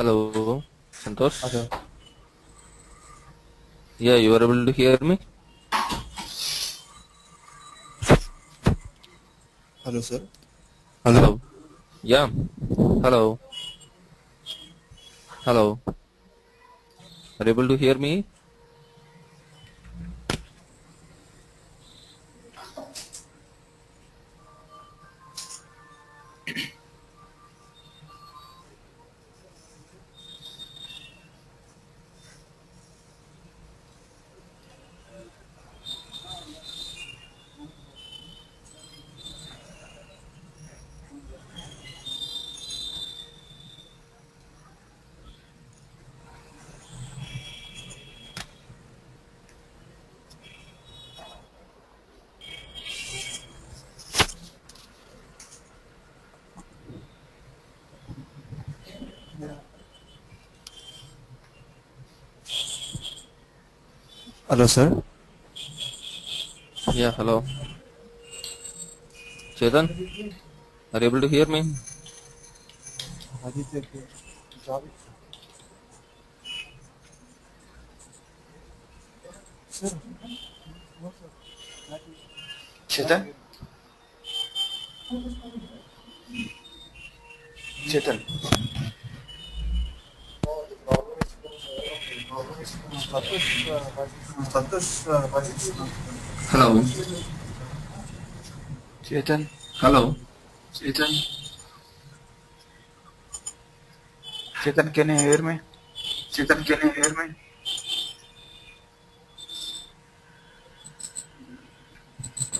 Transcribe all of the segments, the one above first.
Hello, Santosh. Hello. Yeah, you are able to hear me? Hello, sir. Hello. Yeah. Hello. Hello. Are you able to hear me? Hello, sir. Yeah, hello. Chetan, are you able to hear me? Aditya, job. Sir. Chetan? Chetan. Hello. Chetan. Hello. Chetan. Chetan, can you hear me? Chetan, can you hear me?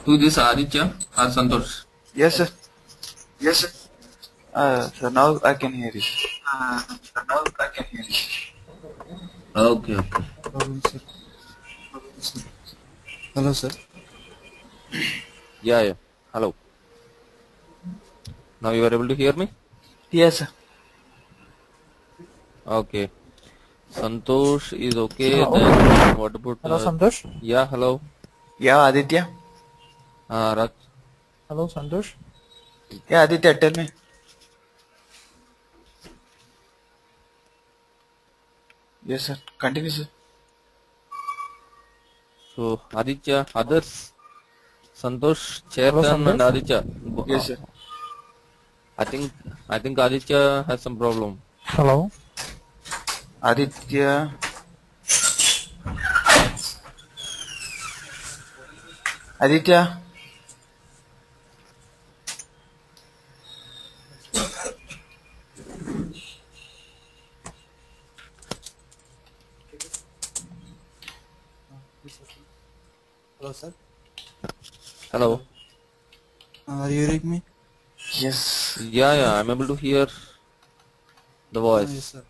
Who is this Aditya or Santosh? Yes, sir. Yes, sir. Uh, so now I can hear you. Uh, so now I can hear you. Okay, okay. Hello, sir. Yeah, yeah. Hello. Now you are able to hear me? Yes, sir. Okay. Santosh is okay. Hello. Then what about? Hello, uh, Santosh. yeah, hello. Yeah, Aditya. Uh, Raj. Hello, Santosh. Yeah, Aditya, tell me. Yes, sir. Continue, sir. So Aditya, others. Santosh, Hello, Chetan, and Aditya. Yes, sir. I think I think Aditya has some problem. Hello. Aditya. Aditya. Hello. Uh, are you hearing me? Yes. Yeah, yeah. I'm able to hear the voice. yes, sir.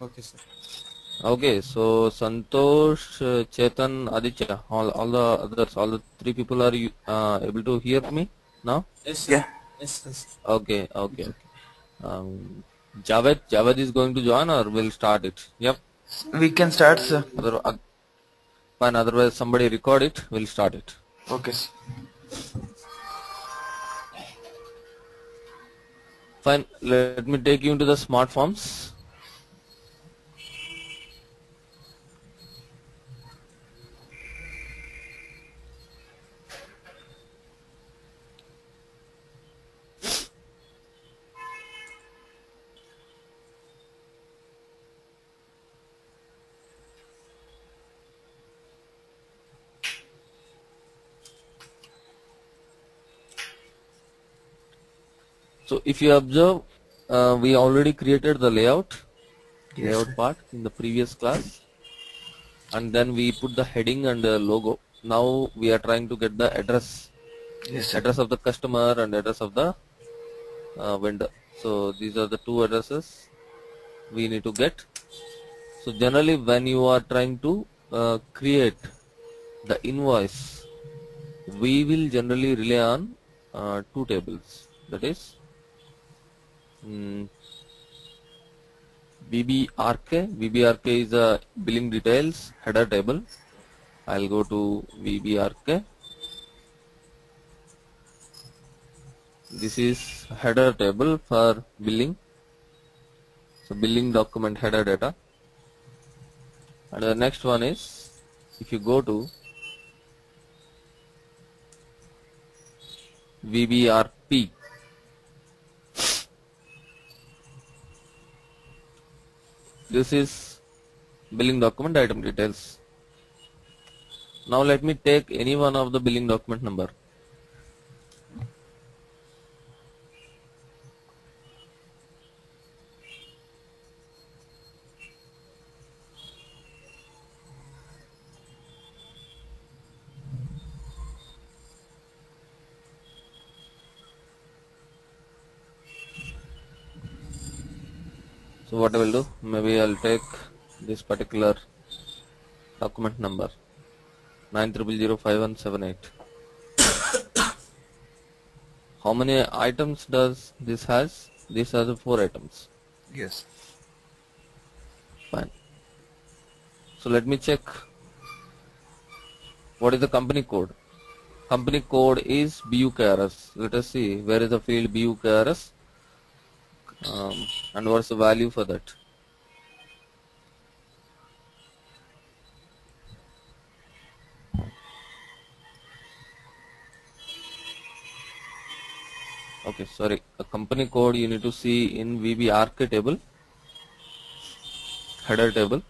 Okay, sir. Okay, so Santosh, uh, Chetan, Aditya, all all the others, all the three people are you uh, able to hear me now? Yes, Yeah. Yes, yes. Okay, okay, okay. Um, Javed, Javed is going to join or we'll start it? Yep. We can start, sir. Other, uh, fine. Otherwise, somebody record it. We'll start it. Sir. Fine. Let me take you into the smart forms. If you observe, uh, we already created the layout, layout part in the previous class, and then we put the heading and the logo. Now we are trying to get the address, Yes, address of the customer and address of the uh, vendor. So these are the two addresses we need to get. So generally, when you are trying to uh, create the invoice, we will generally rely on uh, two tables. That is mm, VBRK. VBRK is a billing details header table. I'll go to VBRK. This is header table for billing. So billing document header data. And the next one is if you go to VBRP this is billing document item details. Now let me take any one of the billing document number what I will do, maybe I'll take this particular document number nine triple zero five one seven eight. How many items does this has? This has four items. Yes. Fine. So let me check. What is the company code? Company code is BUKRS. Let us see where is the field BUKRS um, and what's the value for that. Okay, sorry. A company code you need to see in VBRK table, header table.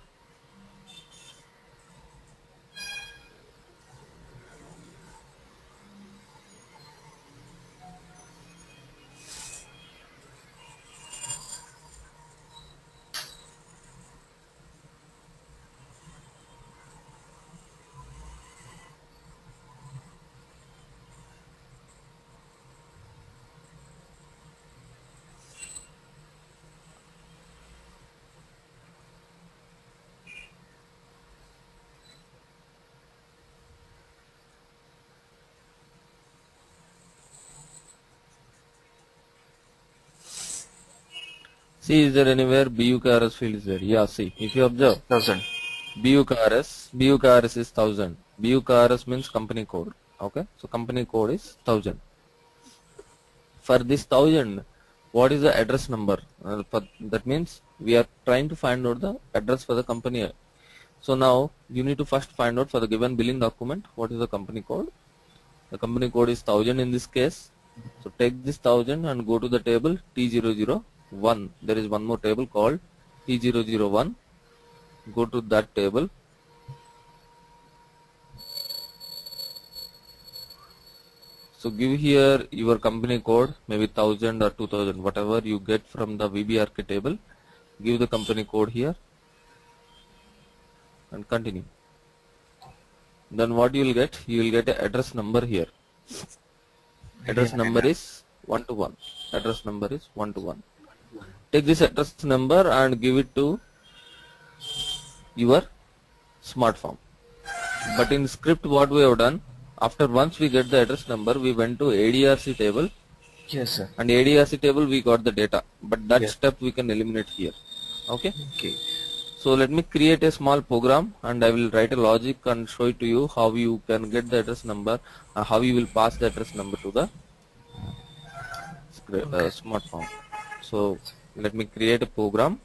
Is there anywhere BUKRS field is there? Yeah, see, if you observe, Thousand. BUKRS, BUKRS is 1000. BUKRS means company code. Okay, so company code is 1000. For this 1000, what is the address number? Uh, for, that means we are trying to find out the address for the company. So now you need to first find out for the given billing document what is the company code. The company code is 1000 in this case. So take this 1000 and go to the table T001. There is one more table called T001 go to that table. So give here your company code maybe 1000 or 2000 whatever you get from the VBRK table. Give the company code here and continue. Then what you will get? You will get a address number here. Address number is 1 to 1 address number is 1 to 1 take this address number and give it to your smart form. But in script what we have done, after once we get the address number, we went to ADRC table Yes, sir. and ADRC table we got the data. But that Yes. step we can eliminate here. Okay. Okay. So let me create a small program and I will write a logic and show it to you how you can get the address number, uh, how you will pass the address number to the uh, smart form. So let me create a program.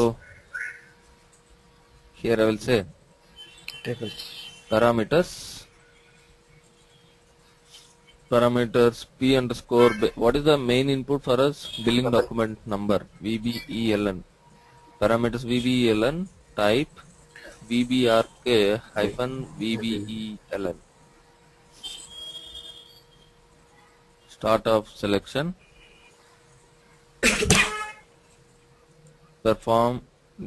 So here I will say Tables. parameters. Parameters p underscore what is the main input for us? Billing document number vbeln parameters vbeln type vbrk hyphen vbeln start of selection perform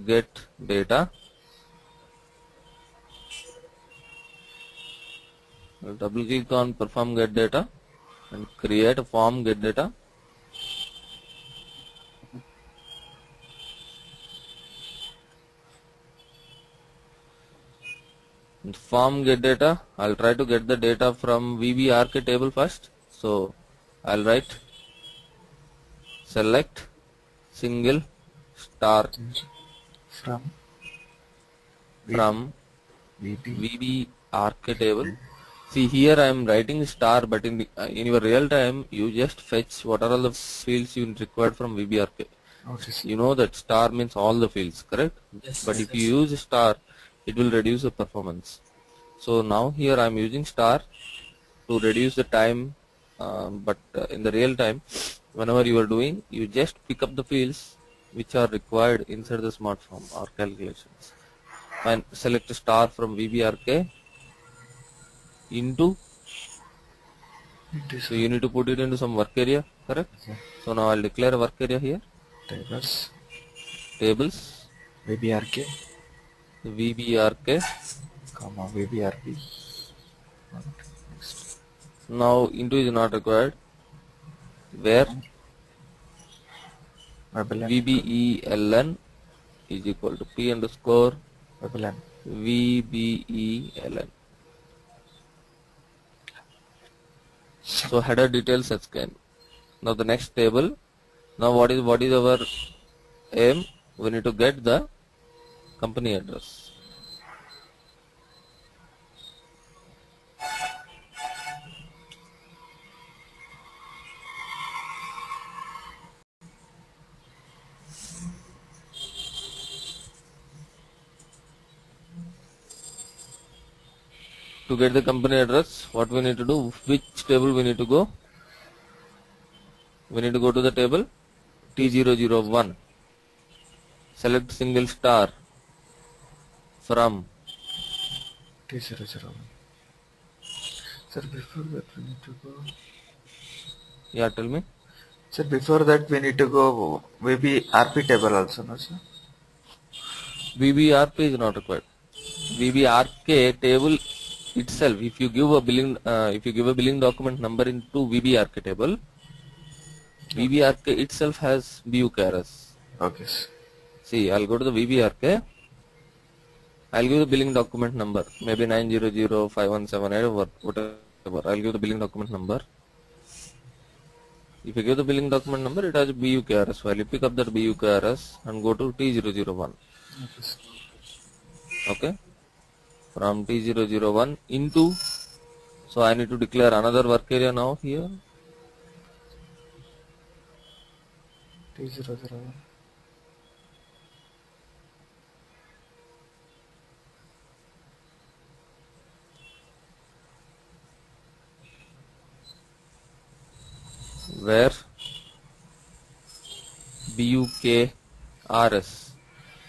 get data I'll double click on perform get data and create a form get data. In form get data, I'll try to get the data from VBRK table first. So I'll write select single star From from VB. VBRK table. See here I am writing star but in the, uh, in your real time you just fetch what are all the fields you required from VBRK. Okay. You know that star means all the fields, correct? Yes, But yes, if you use star, it will reduce the performance. So now here I am using star to reduce the time. Um, but uh, in the real time, whenever you are doing, you just pick up the fields which are required inside the smart form or calculations. And select star from VBRK into. So you need to put it into some work area, correct? okay. So now I'll declare a work area here. tables. Tables VBRK, VBRK. comma VBRP. Now into is not required. Where. VBELN is equal to P underscore Weblen. VBELN. So header details set scan. Now the next table. Now what is what is our aim? We need to get the company address. To get the company address, what we need to do? Which table we need to go? We need to go to the table T001. Select single star from T001. Sir, before that we need to go. yeah tell me Sir, before that we need to go VBRP table also, no sir? VBRP is not required. VBRK table itself, if you give a billing, uh, if you give a billing document number into VBRK table, VBRK itself has BUKRS. Okay. See, I'll go to the VBRK. I'll give the billing document number, maybe 9005178 or whatever. I'll give the billing document number. If you give the billing document number, it has errors file. You pick up that BUKRS and go to T001. Okay, okay from t001 into so I need to declare another work area now here T001. where BUKRS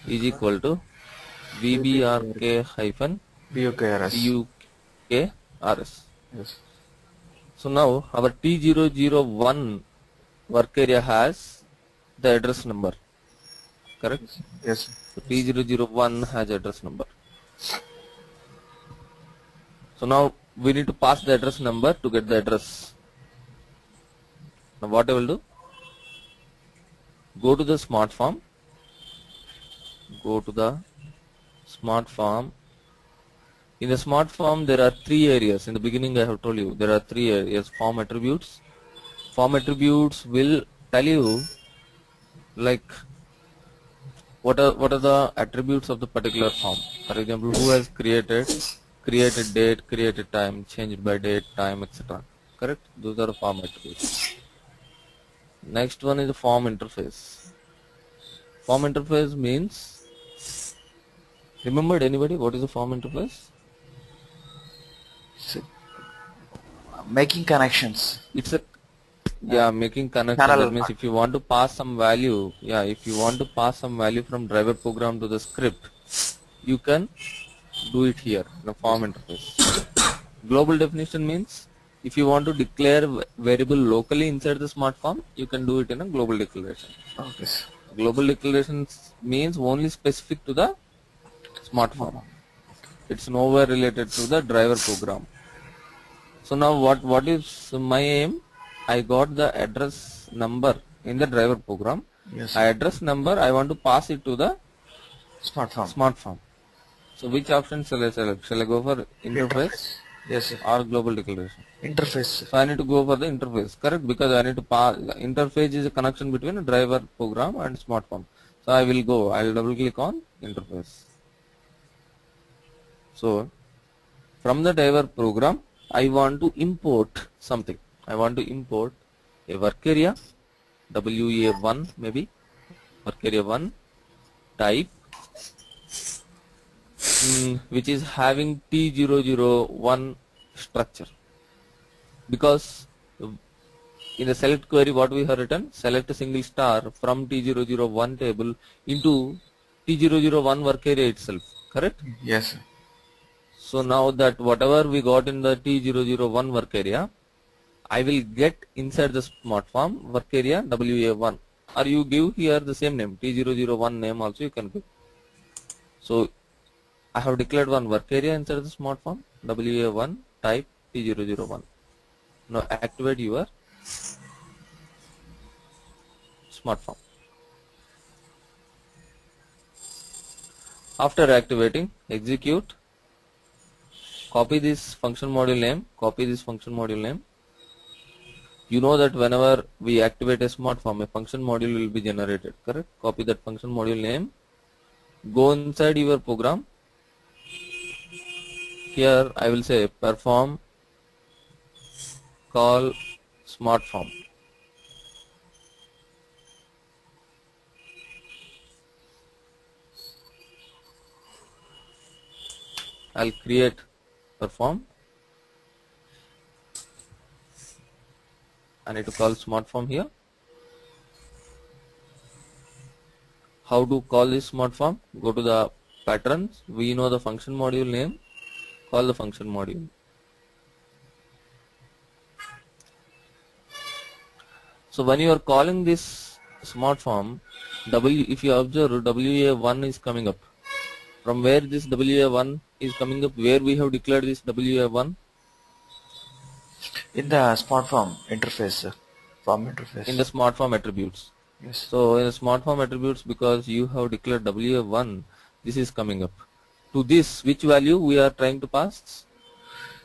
is equal to VBRK hyphen BUKRS. BUKRS Yes. so now our T001 work area has the address number correct Yes. So T001 has address number. So now we need to pass the address number to get the address. Now what I will do? Go to the smart form. Go to the smart form. In the smart form there are three areas. In the beginning I have told you there are three areas. Form attributes. Form attributes will tell you like what are what are the attributes of the particular form for example who has created created date created time changed by date time etc correct those are the form attributes next one is the form interface form interface means remembered anybody what is the form interface Making connections. it's a yeah making connections. Channel. that means if you want to pass some value yeah if you want to pass some value from driver program to the script you can do it here in the form interface global definition means if you want to declare variable locally inside the smart form you can do it in a global declaration Okay, global declarations means only specific to the smart form it's nowhere related to the driver program So now what what is my aim? I got the address number in the driver program. Yes. I address number I want to pass it to the Smart form. So which option shall I select? Shall I go for interface Yes, sir. or global declaration? Interface. sir. So I need to go for the interface, correct? Because I need to pass interface is a connection between a driver program and smart form. So I will go. I will double click on interface. So from the driver program, I want to import something. I want to import a work area, WA1 maybe, work area 1 type, mm, which is having T001 structure. Because in the select query what we have written, select a single star from T001 table into T001 work area itself, correct? Yes, sir. So now that whatever we got in the T001 work area, I will get inside the smart form work area WA1 or you give here the same name T001 name also you can give. So I have declared one work area inside the smart form WA1 type T001. Now activate your smart form. After activating, execute copy this function module name, copy this function module name. You know that whenever we activate a smart form, a function module will be generated, correct? Copy that function module name, go inside your program. Here I will say perform call smart form. I'll create perform. I need to call smart form here. How to call this smart form? Go to the patterns. We know the function module name. Call the function module. So when you are calling this smart form, W if you observe WA1 is coming up. From where this WA1 is coming up, where we have declared this WA1 In the smart form interface. Form interface. in the smart form attributes. yes. So in the smart form attributes, because you have declared WA1, this is coming up. To this, which value we are trying to pass?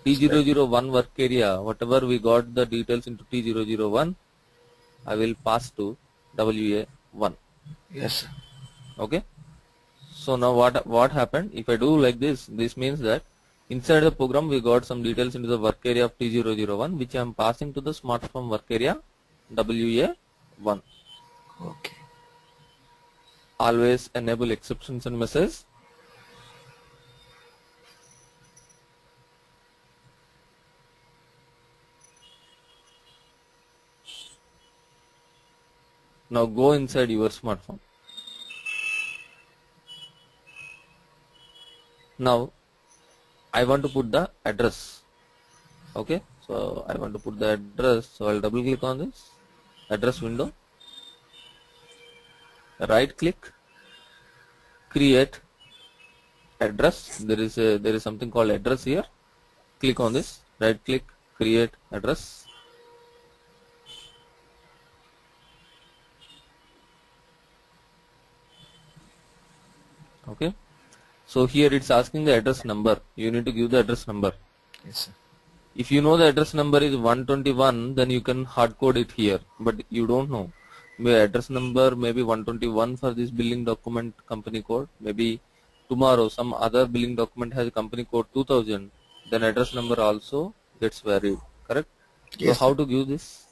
T001 work area, whatever we got the details into T001, I will pass to WA1. Yes. Okay. So now what what happened? If I do like this, this means that inside the program we got some details into the work area of T001, which I am passing to the smart form work area WA1. Okay. always enable exceptions and messages now go inside your smart form now I want to put the address. Okay? So I want to put the address. So I'll double click on this. Address window. Right click. Create address. There is a, there is something called address here. Click on this. Right click. Create address. Okay so here it's asking the address number. You need to give the address number. Yes, sir. if you know the address number is 121 then you can hard code it here. But you don't know. The address number maybe 121 for this billing document company code. Maybe tomorrow some other billing document has company code 2000 then address number also gets varied correct? Yes. so how to give this?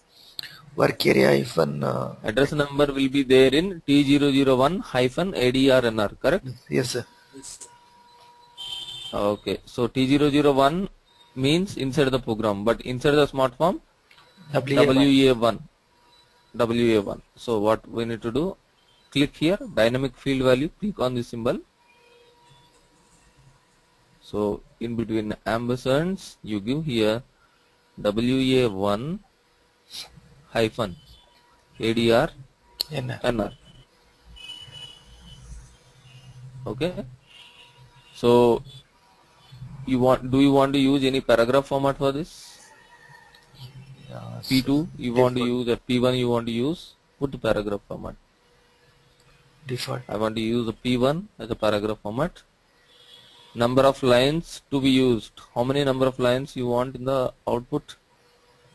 Work area hyphen. Uh, address number will be there in t001 hyphen adrnr correct? Yes, sir. Okay so t001 means inside the program but inside the smart form WA1. WA1 WA1 so what we need to do click here dynamic field value click on this symbol so in between ampersands you give here WA1 hyphen ADR N. NR okay so you want do you want to use any paragraph format for this? P2 you want to use a P1 you want to use put the paragraph format. Default. I want to use a P1 as a paragraph format. Number of lines to be used. How many number of lines you want in the output?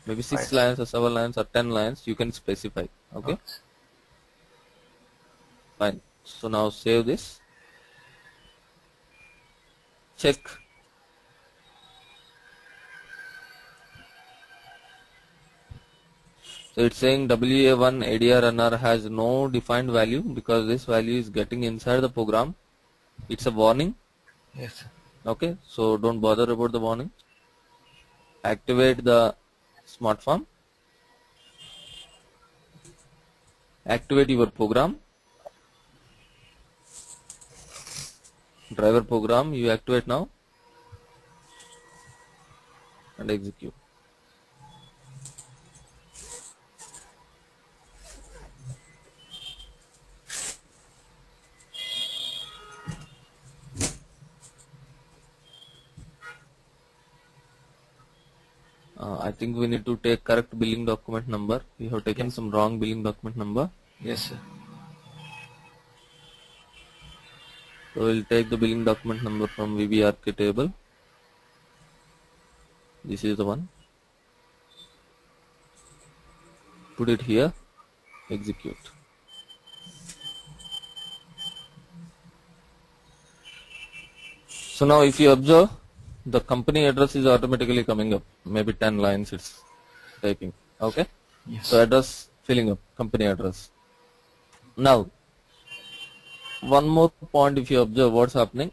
Maybe 6 Five. lines or 7 lines or 10 lines you can specify okay. Fine. So now save this check. So it's saying wa1 adrnr has no defined value because this value is getting inside the program. It's a warning. Yes. okay so don't bother about the warning. Activate the smart form activate your program driver program you activate now. And execute. Uh, I think we need to take correct billing document number. We have taken some wrong billing document number. Yes, sir. So we'll take the billing document number from VBRK table. This is the one. Put it here. Execute. So now if you observe, the company address is automatically coming up. Maybe 10 lines it's typing. Okay. Yes. So address filling up, company address. Now, one more point if you observe what's happening.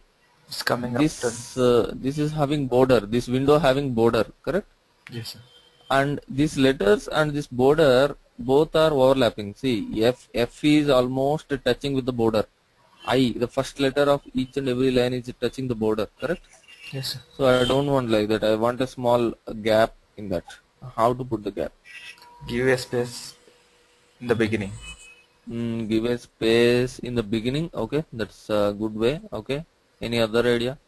it's coming up. This uh, this is having border. This window having border, correct? Yes, sir. And these letters and this border both are overlapping. See, F F is almost touching with the border. I, the first letter of each and every line is touching the border, correct? Yes, sir. So I don't want like that. I want a small gap in that. How to put the gap? Give a space in the beginning. Mm, give a space in the beginning. Okay, that's a good way. Okay. Any other idea?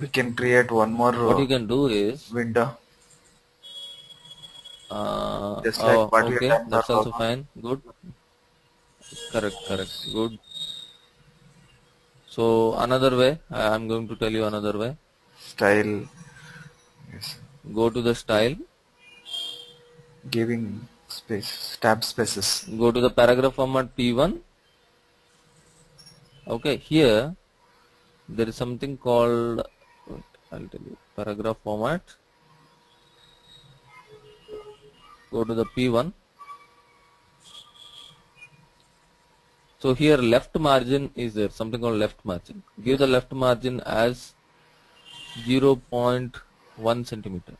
We can create one more What uh, you can do is window. Uh, Just like oh, what we have okay, that's also fine. Good. Correct, correct. Good. So another way, I am going to tell you another way. Style. Yes. Go to the style, Giving space. Tab spaces. go to the paragraph format P1. Okay, here there is something called, wait, I'll tell you, paragraph format. Go to the P1. So here left margin is there, something called left margin. Give the left margin as 0.1 centimeter.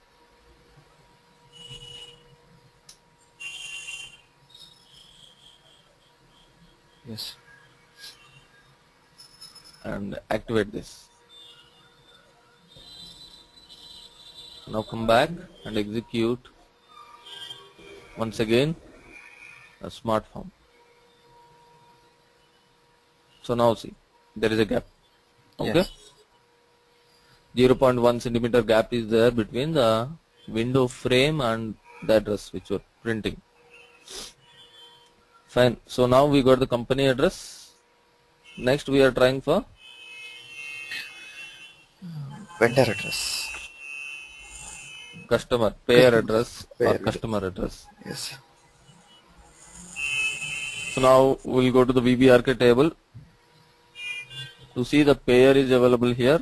Yes. and activate this. Now come back and execute once again a smart form. So now see there is a gap. Okay. Yes. 0.1 centimeter gap is there between the window frame and the address which you're printing. Fine. So now we got the company address. Next we are trying for Vendor address. customer payer address Payer or customer address. Yes. So now we'll go to the VBRK table to see the payer is available here.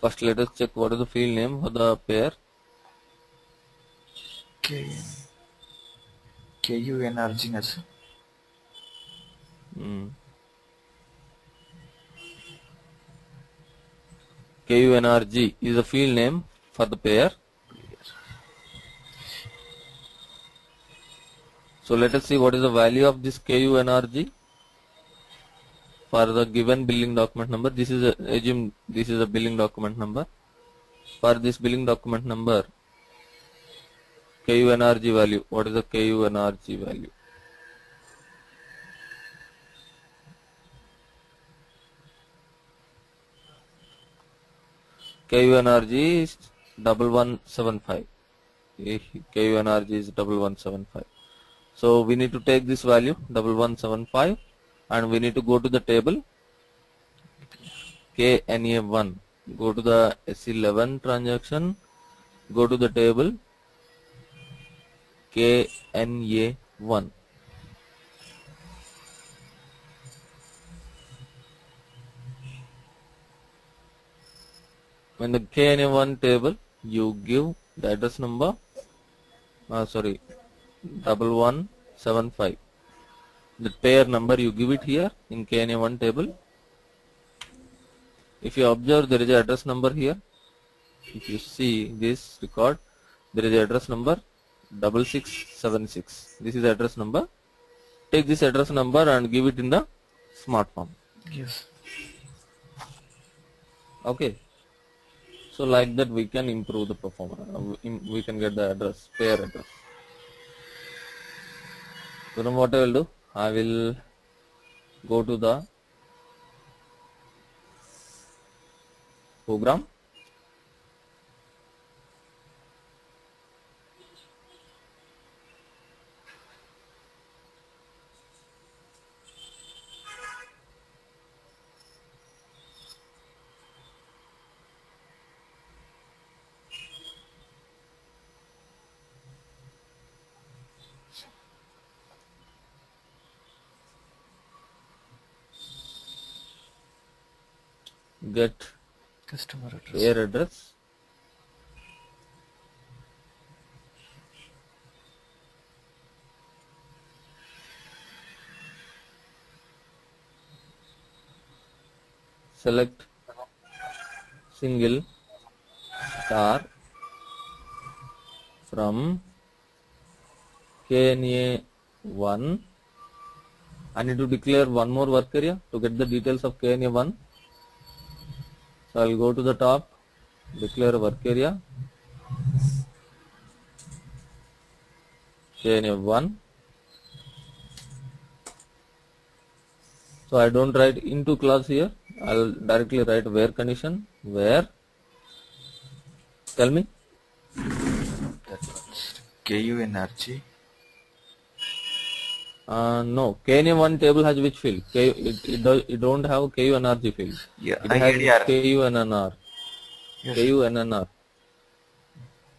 First let us check what is the field name for the pair. K. KUNRG na sir. Hmm. KUNRG is the field name for the pair. So let us see what is the value of this KUNRG for the given billing document number. This is a assume this is a billing document number. For this billing document number, KUNRG value. What is the KUNRG value? KUNRG is double one seven five. KUNRG is double one seven five. So we need to take this value double one seven five, and we need to go to the table KNA1. Go to the SE11 transaction. Go to the table KNA1. When the KNA1 table, you give the address number, uh, sorry, double one seven five. The pair number you give it here in KNA1 table. If you observe, there is a address number here. If you see this record, there is a address number double six seven six. This is address number. Take this address number and give it in the smart form. Yes. Okay. So like that we can improve the performance. Uh, we- We can get the address, pair address. So now what I will do? I will go to the program. Get Customer address. Select single star from KNA 1. I need to declare one more work area to get the details of KNA 1. So I'll go to the top, declare work area. KNA 1. So I don't write into class here. I'll directly write where condition. Where? Tell me. That one's KUNRG. Uh, no, KNA1 table has which field? K, it, it, does, it don't have KUNRG field. Yeah, It has IADR. KUNNR. Yes. KUNNR.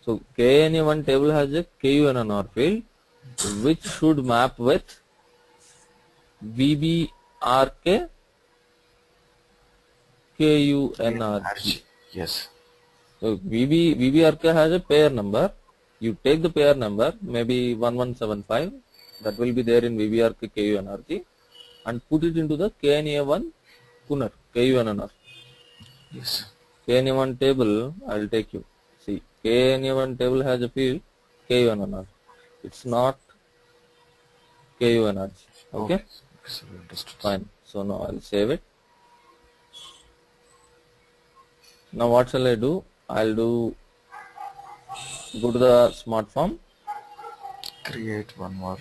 So KNA1 table has a KUNNR field which should map with VBRK KUNRG. Yes. So VB, VBRK has a pair number. You take the pair number, maybe 1175, that will be there in VBRK KUNRG, and put it into the KNA1 KUNR, KUNNR. Yes. KNA1 table, I will take you. See, KNA1 table has a field KUNNR. It's not KUNRG. Okay? Understood. Fine. So now I'll save it. Now what shall I do? I'll do go to the smart form. Create one more.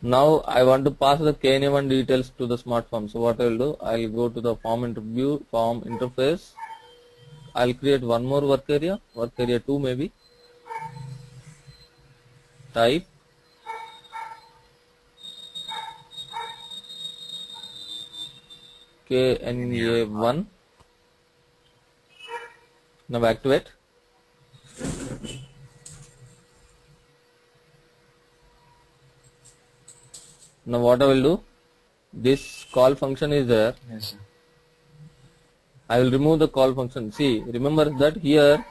Now I want to pass the KNA1 details to the smart form. So what I'll do? I'll go to the form interview, form interface. I'll create one more work area, work area 2 maybe. Type KNA1. Now activate. Now what I will do? This call function is there. Yes. sir. I will remove the call function. See, remember that here,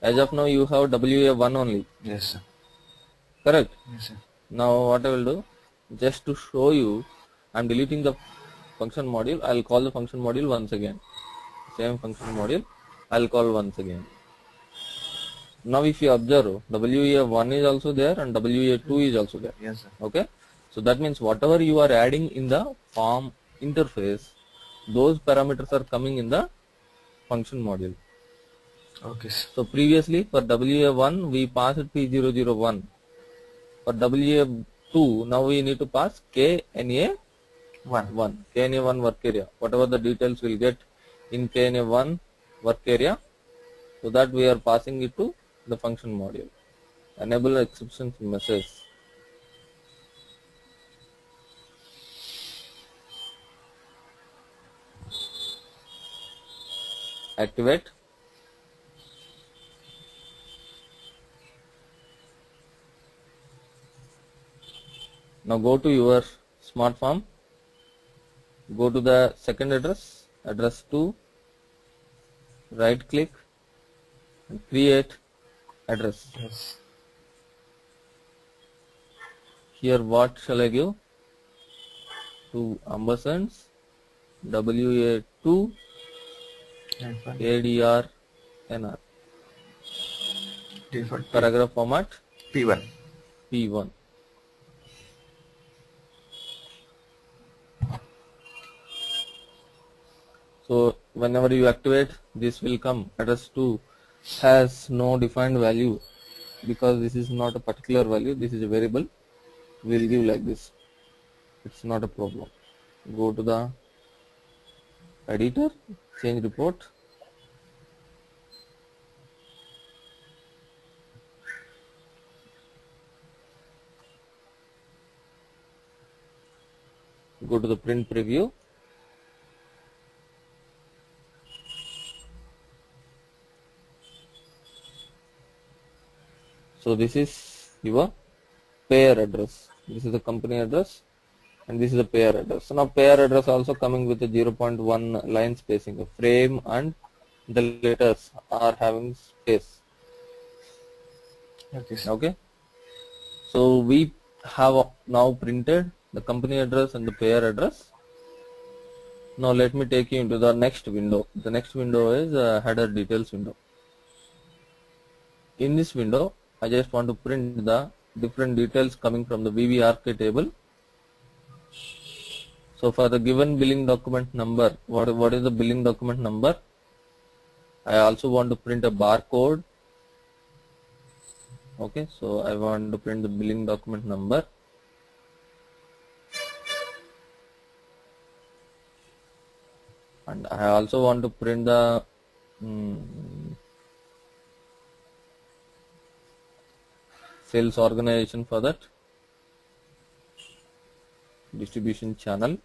as of now, you have WA1 only. Yes. sir. Correct? Yes. sir. Now what I will do? Just to show you, I am deleting the function module. I will call the function module once again. Same function module. I will call once again. Now if you observe, WA1 is also there and WA2 is also there. Yes, sir. Okay. So that means whatever you are adding in the form interface, those parameters are coming in the function module. Okay. So previously for WA1 we passed T001. For WA2 now we need to pass KNA1. One. KNA1 work area. Whatever the details we'll get in KNA1 work area. So that we are passing it to the function module. Enable exceptions message. Activate. Now go to your smart form. Go to the second address, address 2, right click and create address. Yes. Here what shall I give? to ampersands, WA2, And one ADR, NR. default Paragraph format? P1. P1. So whenever you activate this will come. Address 2 has no defined value because this is not a particular value. This is a variable. We'll give like this. It's not a problem. Go to the editor change report. Go to the print preview. So this is your pair address. This is the company address and this is the pair address. So now pair address also coming with a 0.1 line spacing. The frame and the letters are having space. Okay, okay? So we have now printed the company address and the pair address. Now let me take you into the next window. The next window is uh, header details window. In this window i just want to print the different details coming from the VBRK table so for the given billing document number what what is the billing document number? I also want to print a barcode. Okay so i want to print the billing document number. And i also want to print the mm, sales organization for that distribution channel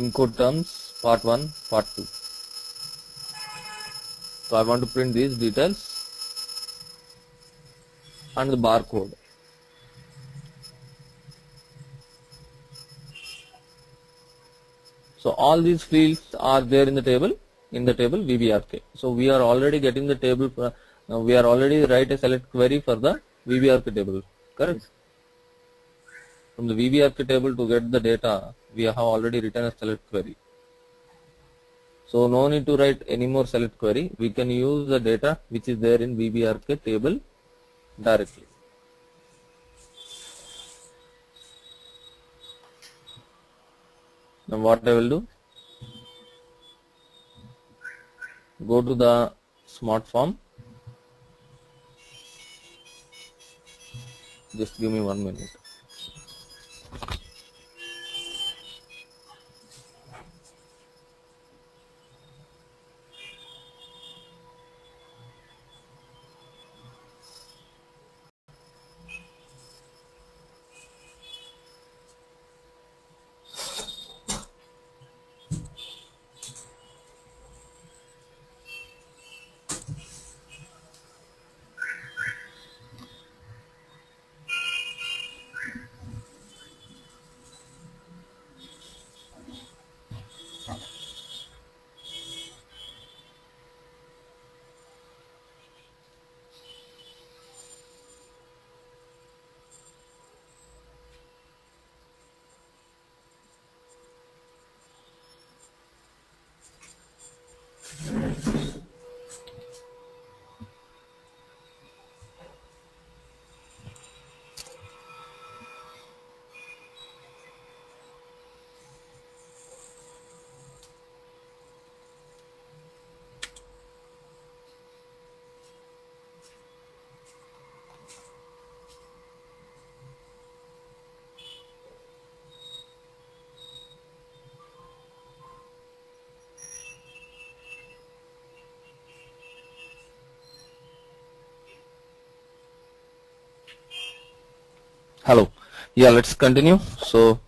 Incoterms part 1 part 2 so I want to print these details and the barcode. So all these fields are there in the table in the table VBRK. So we are already getting the table for, uh, we are already write a select query for the VBRK table correct from the VBRK table to get the data we have already written a select query so no need to write any more select query. We can use the data which is there in VBRK table directly. Now what I will do? Go to the smart form. Just give me one minute. Hello. Yeah, let's continue. So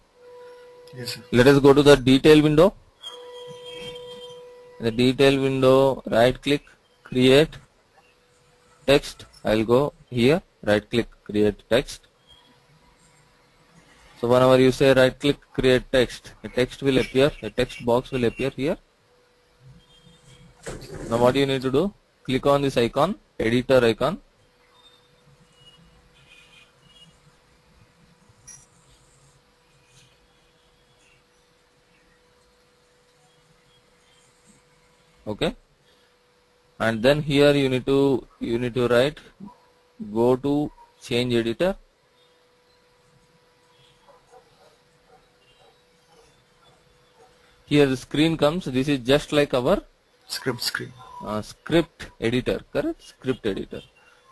Yes, let us go to the detail window. The detail window, right click, create text. I'll go here, right click, create text. So whenever you say right click, create text, a text will appear, a text box will appear here. Now what you need to do, click on this icon, editor icon. Okay. And then here you need to, you need to write, go to change editor. Here the screen comes, this is just like our Script screen. uh, script editor correct script editor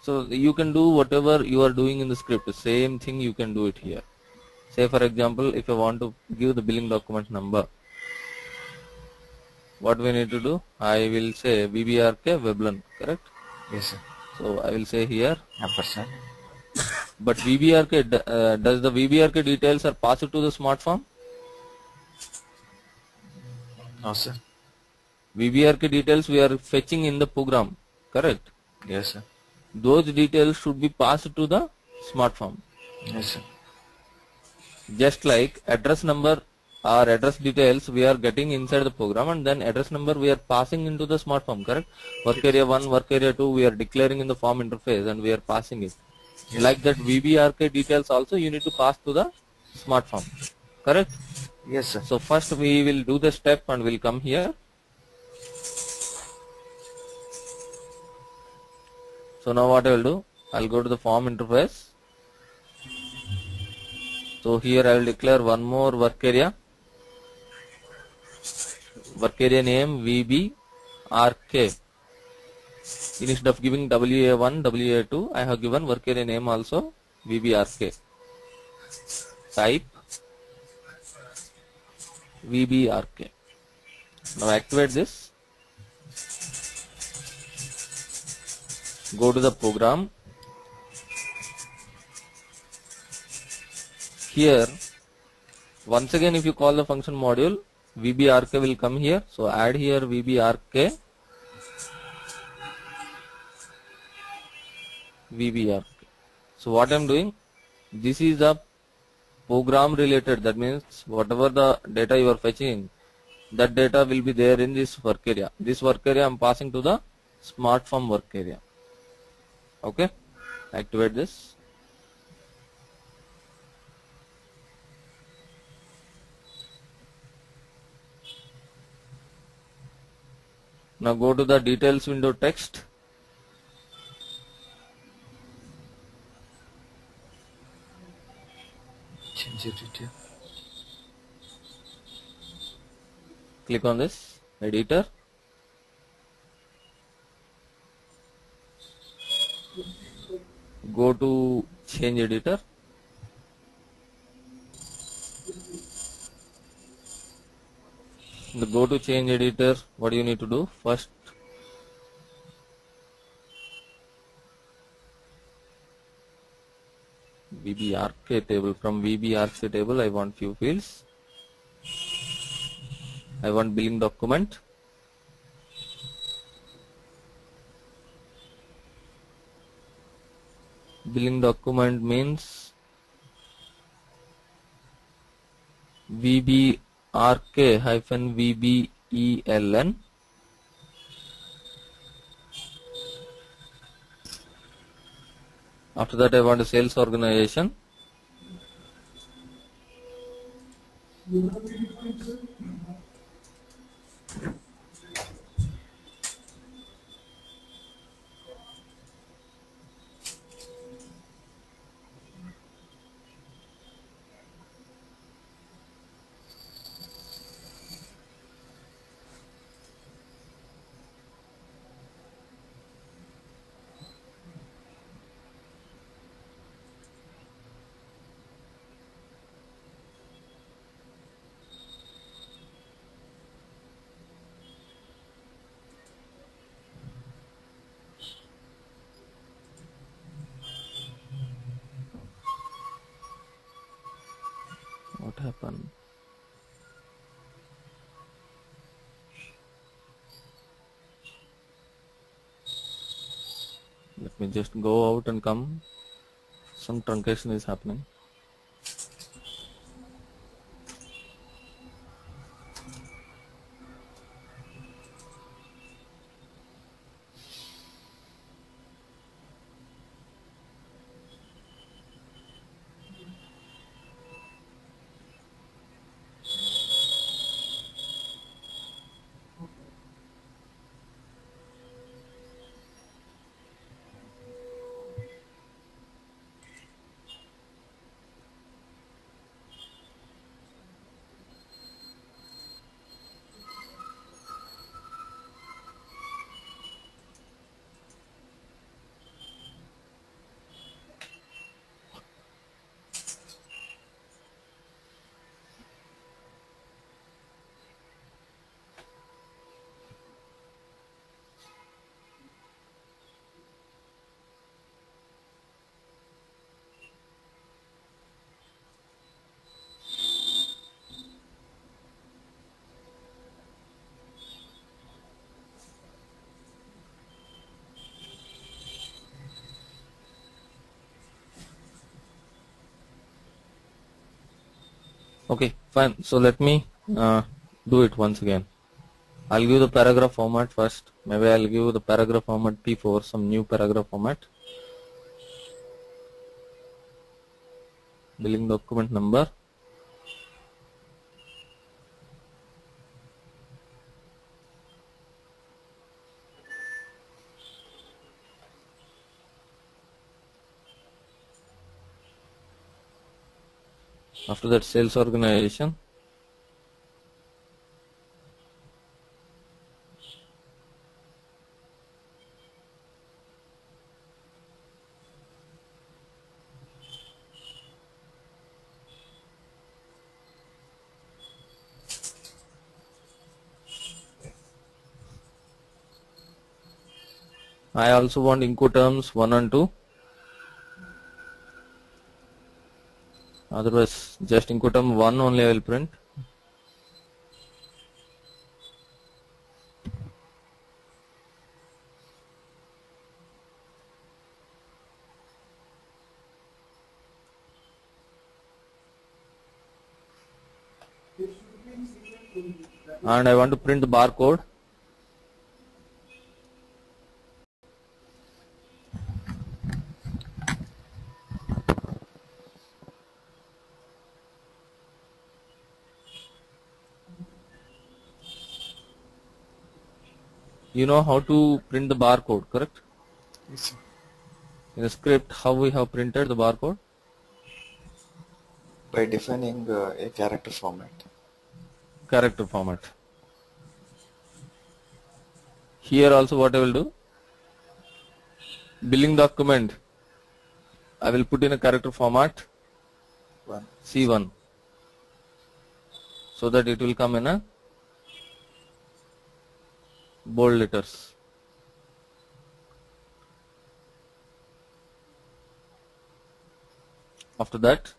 so you can do whatever you are doing in the script same thing you can do it here say for example if you want to give the billing document number what we need to do i will say vbrk VBELN correct Yes, sir. so i will say here Ampersand. but vbrk uh, does the vbrk details are passed to the smart form No, sir. vbrk details we are fetching in the program correct Yes, sir. those details should be passed to the smart form Yes, sir. just like address number or address details we are getting inside the program and then address number we are passing into the smart form correct? Work area 1 work area 2 we are declaring in the form interface and we are passing it. Like that vbrk details also you need to pass to the smart form correct? Yes, sir. so first we will do the step and we'll come here. So now what I will do? I'll go to the form interface. So here I will declare one more work area work area name VBRK instead of giving WA1 WA2 I have given work area name also VBRK type VBRK now activate this. Go to the program. Here once again if you call the function module vbrk will come here. So add here vbrk vbrk so what i'm doing this is the program related. That means whatever the data you are fetching that data will be there in this work area. This work area i'm passing to the smart form work area. Okay? Activate this now go to the details window text. Change the detail. click on this editor. Go to change editor the go to change editor what you need to do? First VBRK table. From VBRK table I want few fields. I want billing document. Billing document means VBRK hyphen VBELN after that I want a sales organization just go out and come. Some truncation is happening. Okay, fine. So let me uh, do it once again. I'll give the paragraph format first. Maybe I'll give the paragraph format P4, some new paragraph format. Billing document number. After that, sales organization. I also want Incoterms 1 and 2. Otherwise, just Incoterm 1 only I will print. And I want to print the barcode. You know how to print the barcode, correct? Yes, sir. In the script, how we have printed the barcode? by defining uh, a character format. character format. Here also what I will do? Billing document. I will put in a character format One. C1 so that it will come in a bold letters. After that,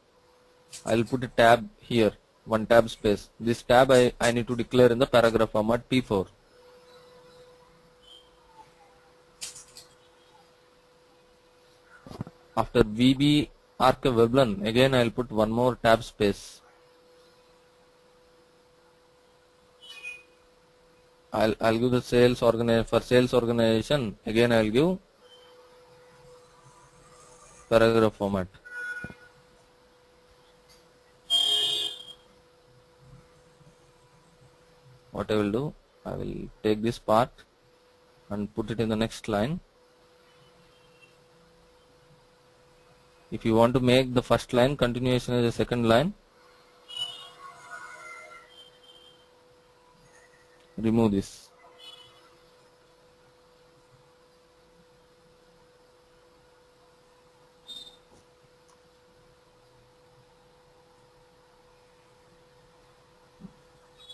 I will put a tab here, one tab space. This tab I, I need to declare in the paragraph format P4. After VB archive again I will put one more tab space. I'll, I'll give the sales organi for sales organization, again I will give paragraph format. what I will do I will take this part and put it in the next line if you want to make the first line continuation as a second line remove this.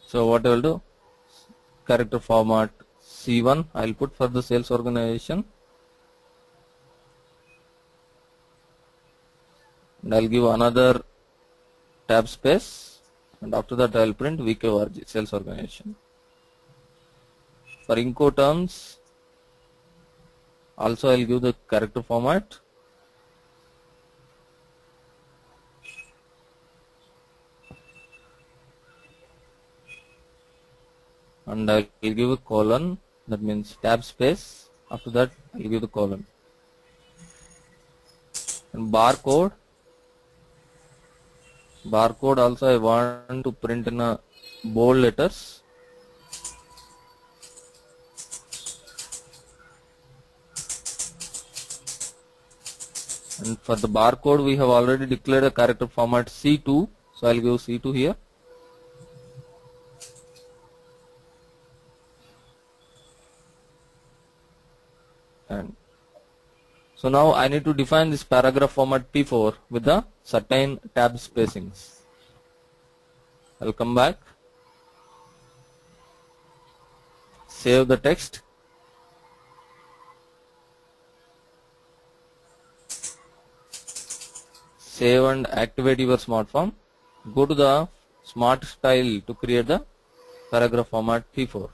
So what I will do? Character format C1 I will put for the sales organization. And I will give another tab space. And after that I'll print VKORG sales organization. For Incoterms, also I'll give the character format. And I'll give a colon, that means tab space. After that, I'll give the colon. And barcode, barcode also I want to print in a bold letters. And for the barcode, we have already declared a character format C2. So I'll give C2 here. And so now I need to define this paragraph format P4 with the certain tab spacings. I'll come back. Save the text. Save and activate your smart form go to the smart style to create the paragraph format p4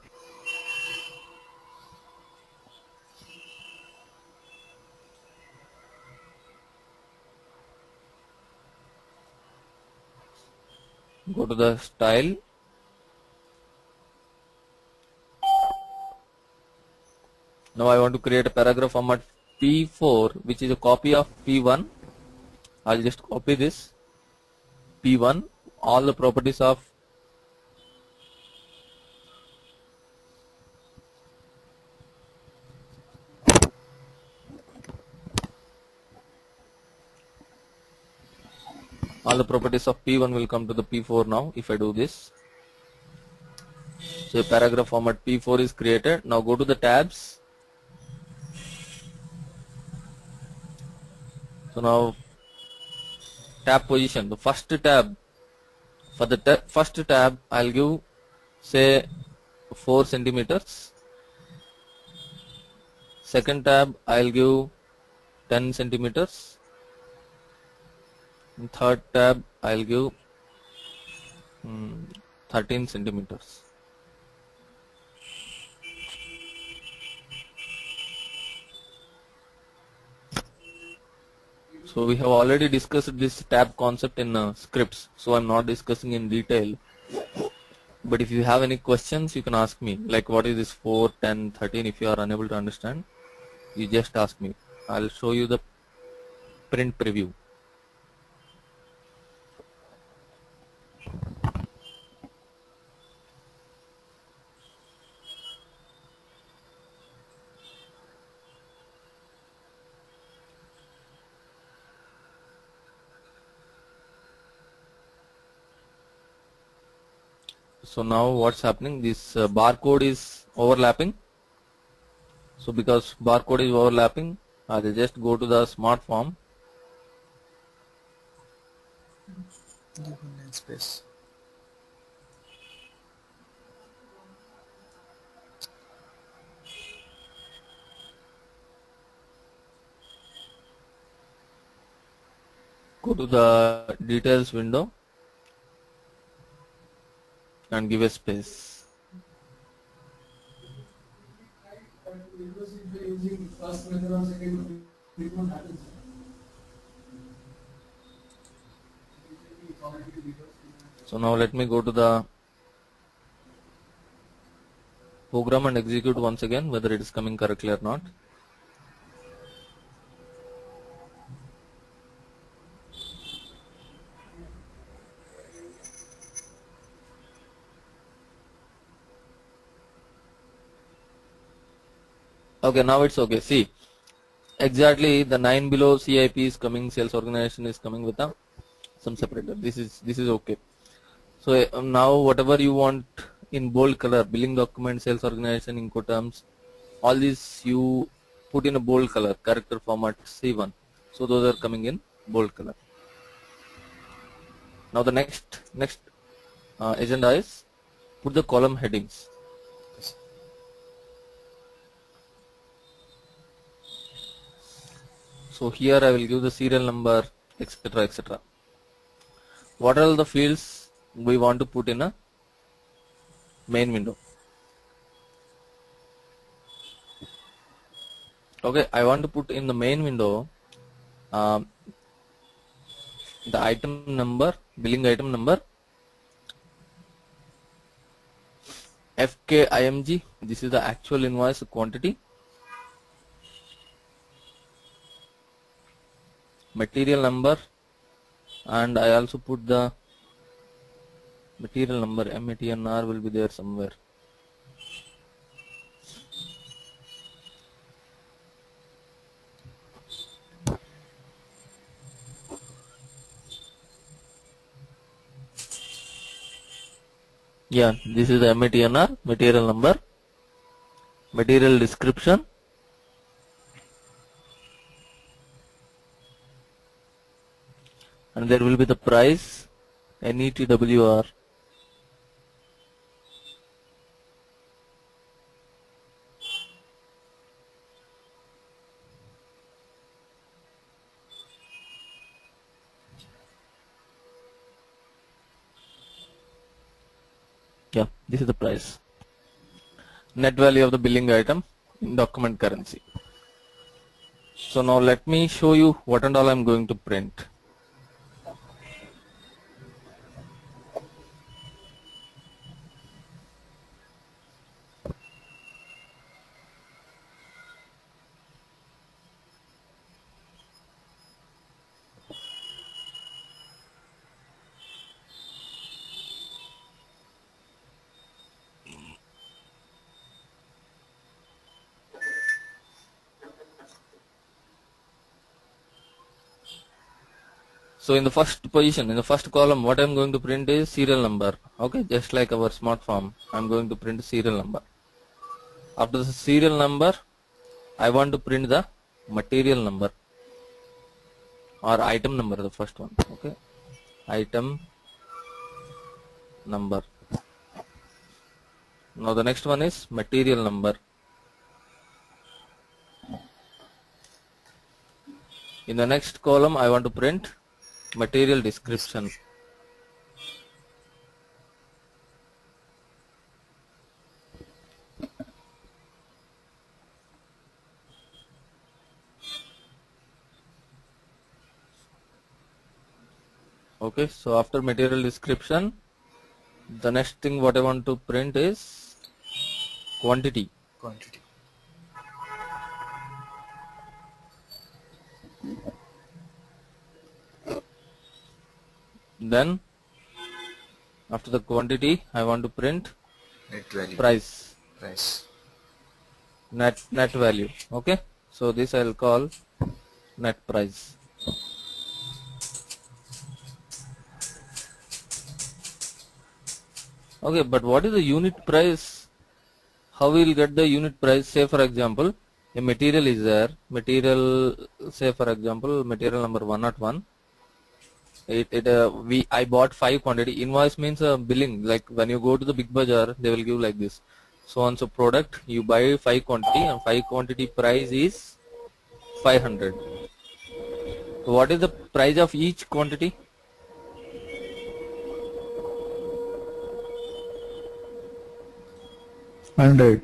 go to the style. Now I want to create a paragraph format p4 which is a copy of p1 I'll just copy this P1 all the properties of all the properties of P1 will come to the P4 now if I do this. So paragraph format P4 is created. Now go to the tabs. So now tab position. The first tab for the first tab I'll give say 4 centimeters. Second tab I'll give 10 centimeters. Third tab I'll give hmm, 13 centimeters So we have already discussed this tab concept in uh, scripts. So I'm not discussing in detail. But if you have any questions, you can ask me. Like what is this 4, 10, 13? If you are unable to understand, you just ask me. I'll show you the print preview. So now what's happening? This uh, barcode is overlapping. So because barcode is overlapping I will just go to the smart form. Space. go to the details window and give a space. So now let me go to the program and execute once again whether it is coming correctly or not Okay, now it's okay. See, exactly the nine below CIP is coming. Sales organization is coming with a some separator. This is this is okay. So uh, now whatever you want in bold color, billing document, sales organization, Incoterms, all these you put in a bold color, character format C1. So those are coming in bold color. Now the next next uh, agenda is put the column headings. So here I will give the serial number etc etc. What are the fields we want to put in a main window. Okay, I want to put in the main window um, the item number, billing item number, FKIMG, this is the actual invoice quantity, material number, and I also put the material number MATNR will be there somewhere. Yeah, this is the MATNR, material number, material description, and there will be the price, NETWR. Yeah, this is the price. Net value of the billing item in document currency. So now let me show you what and all I'm going to print. So in the first position, in the first column, what I'm going to print is serial number. Okay, just like our smart form, I'm going to print serial number. After the serial number, I want to print the material number or item number, the first one. Okay, item number. Now the next one is material number. In the next column, I want to print material description. Okay, so after material description, the next thing what I want to print is quantity. Quantity. Then after the quantity, I want to print Net value. price, Price. net net value. Okay, so this I'll call net price. Okay, but what is the unit price? How we'll get the unit price? Say for example, a material is there. Material, say for example, material number one not one. It, it uh, we I bought five quantity. Invoice means uh, billing. Like when you go to the big bazaar, they will give like this. So on so product, you buy five quantity and five quantity price is 500. So what is the price of each quantity? Hundred.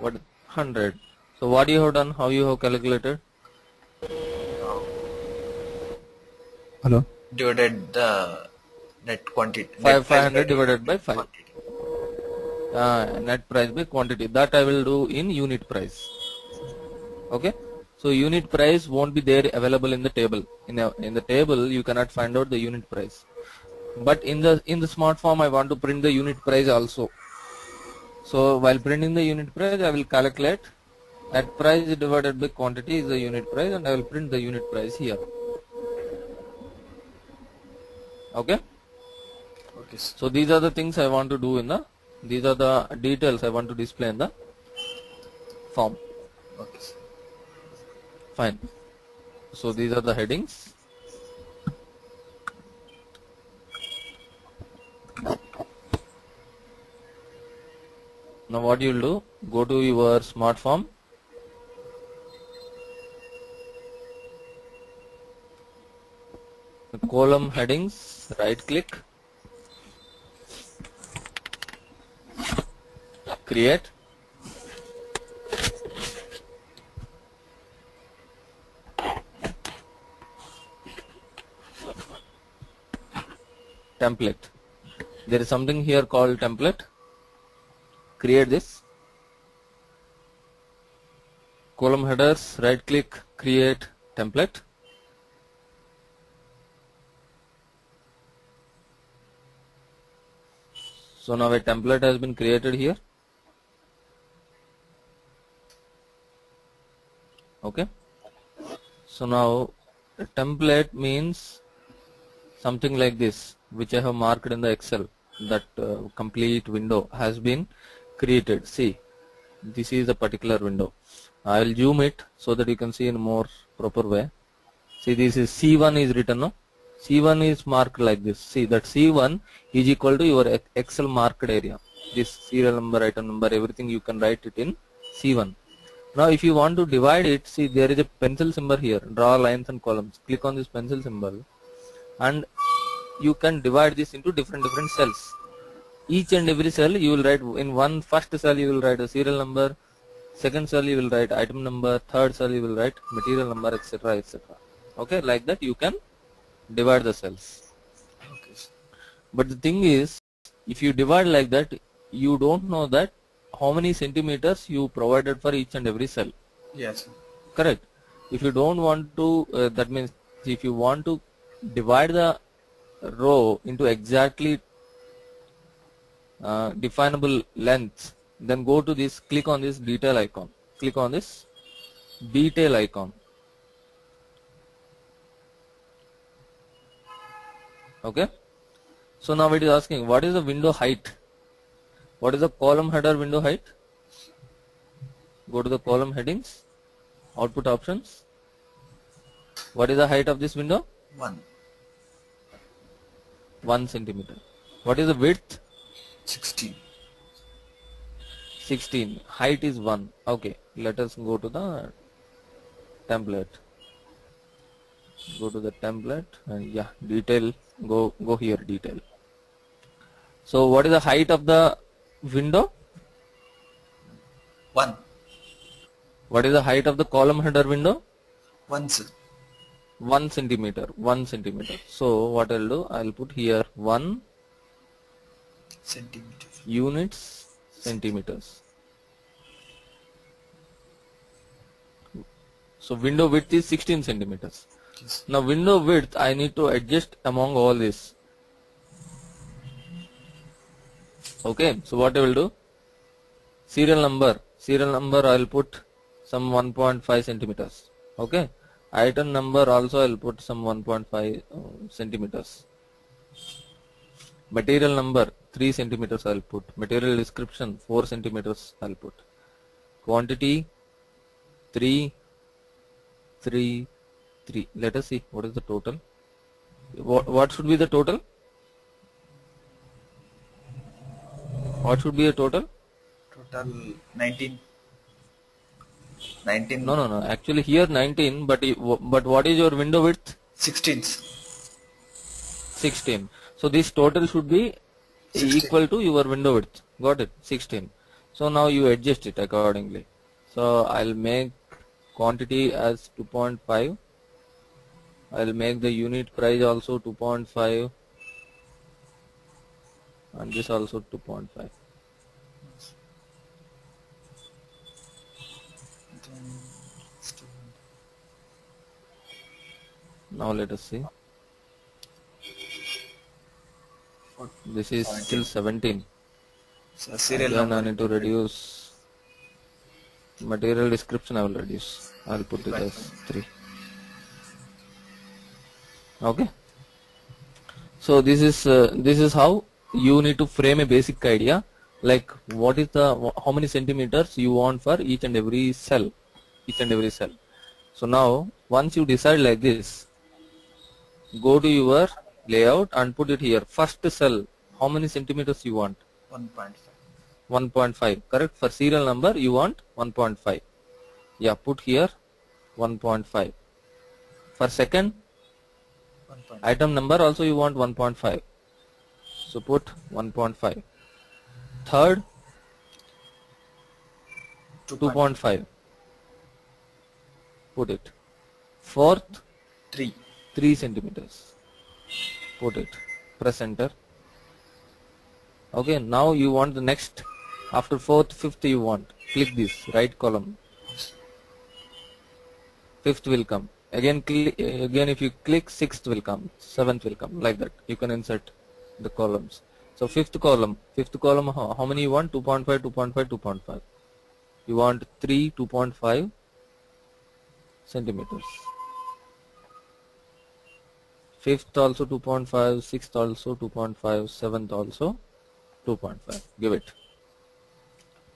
What 100. So what you have done? How you have calculated? Hello. Divided the net quantity. Five net 500 divided by 5. quantity. Uh, net price by quantity. That I will do in unit price. Okay. So unit price won't be there available in the table. In a, in the table you cannot find out the unit price. But in the in the smart form I want to print the unit price also. So while printing the unit price I will calculate net price divided by quantity is the unit price and I will print the unit price here. Okay. Okay, sir. So these are the things I want to do in the, these are the details I want to display in the form. Okay, sir. Fine. So these are the headings. Now what you'll do, go to your smart form. Column headings, right click create template. There is something here called template. Create this. Column headers right click create template. So now a template has been created here. Okay. So now a template means something like this which I have marked in the Excel that uh, complete window has been created. See this is a particular window. I will zoom it so that you can see in more proper way. See this is C1 is written no C1 is marked like this. See that C1 is equal to your Excel marked area. This serial number item number everything you can write it in C1 now if you want to divide it see there is a pencil symbol here. Draw lines and columns. Click on this pencil symbol. And you can divide this into different different cells. Each and every cell you will write in one. First cell you will write a serial number. Second cell you will write item number. Third cell you will write material number etc etc okay like that you can divide the cells. Okay. but the thing is if you divide like that you don't know that how many centimeters you provided for each and every cell. Yes. correct. If you don't want to uh, that means if you want to divide the row into exactly uh, definable length then go to this click on this detail icon. Click on this detail icon okay? So now it is asking what is the window height? What is the column header window height? Go to the column headings output options. What is the height of this window? One. 1 centimeter. What is the width? Sixteen. 16 height is 1 okay let us go to the template. Go to the template and yeah detail go go here detail so what is the height of the window One. what is the height of the column header window One. 1 centimeter 1 centimeter so what i'll do i'll put here 1 Centimeter. units centimeters so window width is 16 centimeters Now window width i need to adjust among all this. Okay so what i will do? Serial number. Serial number i'll put some 1.5 centimeters. Okay? Item number also i'll put some 1.5 uh, centimeters. Material number 3 centimeters I'll put. Material description 4 centimeters I'll put. Quantity 3 3 3 let us see. What is the total? What, what should be the total? What should be the total? Total nineteen. Nineteen. no no no. Actually here 19 but but what is your window width? Sixteen. 16 so this total should be 16. equal to your window width. Got it? 16 so now you adjust it accordingly. So i'll make quantity as 2.5 i'll make the unit price also 2.5 and this also 2.5 now let us see this is still 17 So serial Again, I need to reduce material description. I will reduce. I'll put it as three. Okay. So this is uh, this is how you need to frame a basic idea, like what is the how many centimeters you want for each and every cell, each and every cell. So now once you decide like this, go to your layout and put it here. First cell, how many centimeters you want? One point five. 1.5 correct for serial number you want 1.5 yeah put here 1.5 for second. Item number also you want 1.5 so put 1.5 third 2.5 put it. Fourth 3. 3 centimeters. Put it. Press enter. Okay now you want the next. After fourth fifth you want. Click this right column. Fifth will come again again if you click sixth will come seventh will come like that you can insert the columns. So fifth column fifth column how, how many you want? 2.5 2.5 2.5 you want 3 2.5 centimeters. Fifth also 2.5 sixth also 2.5 seventh also 2.5 give it.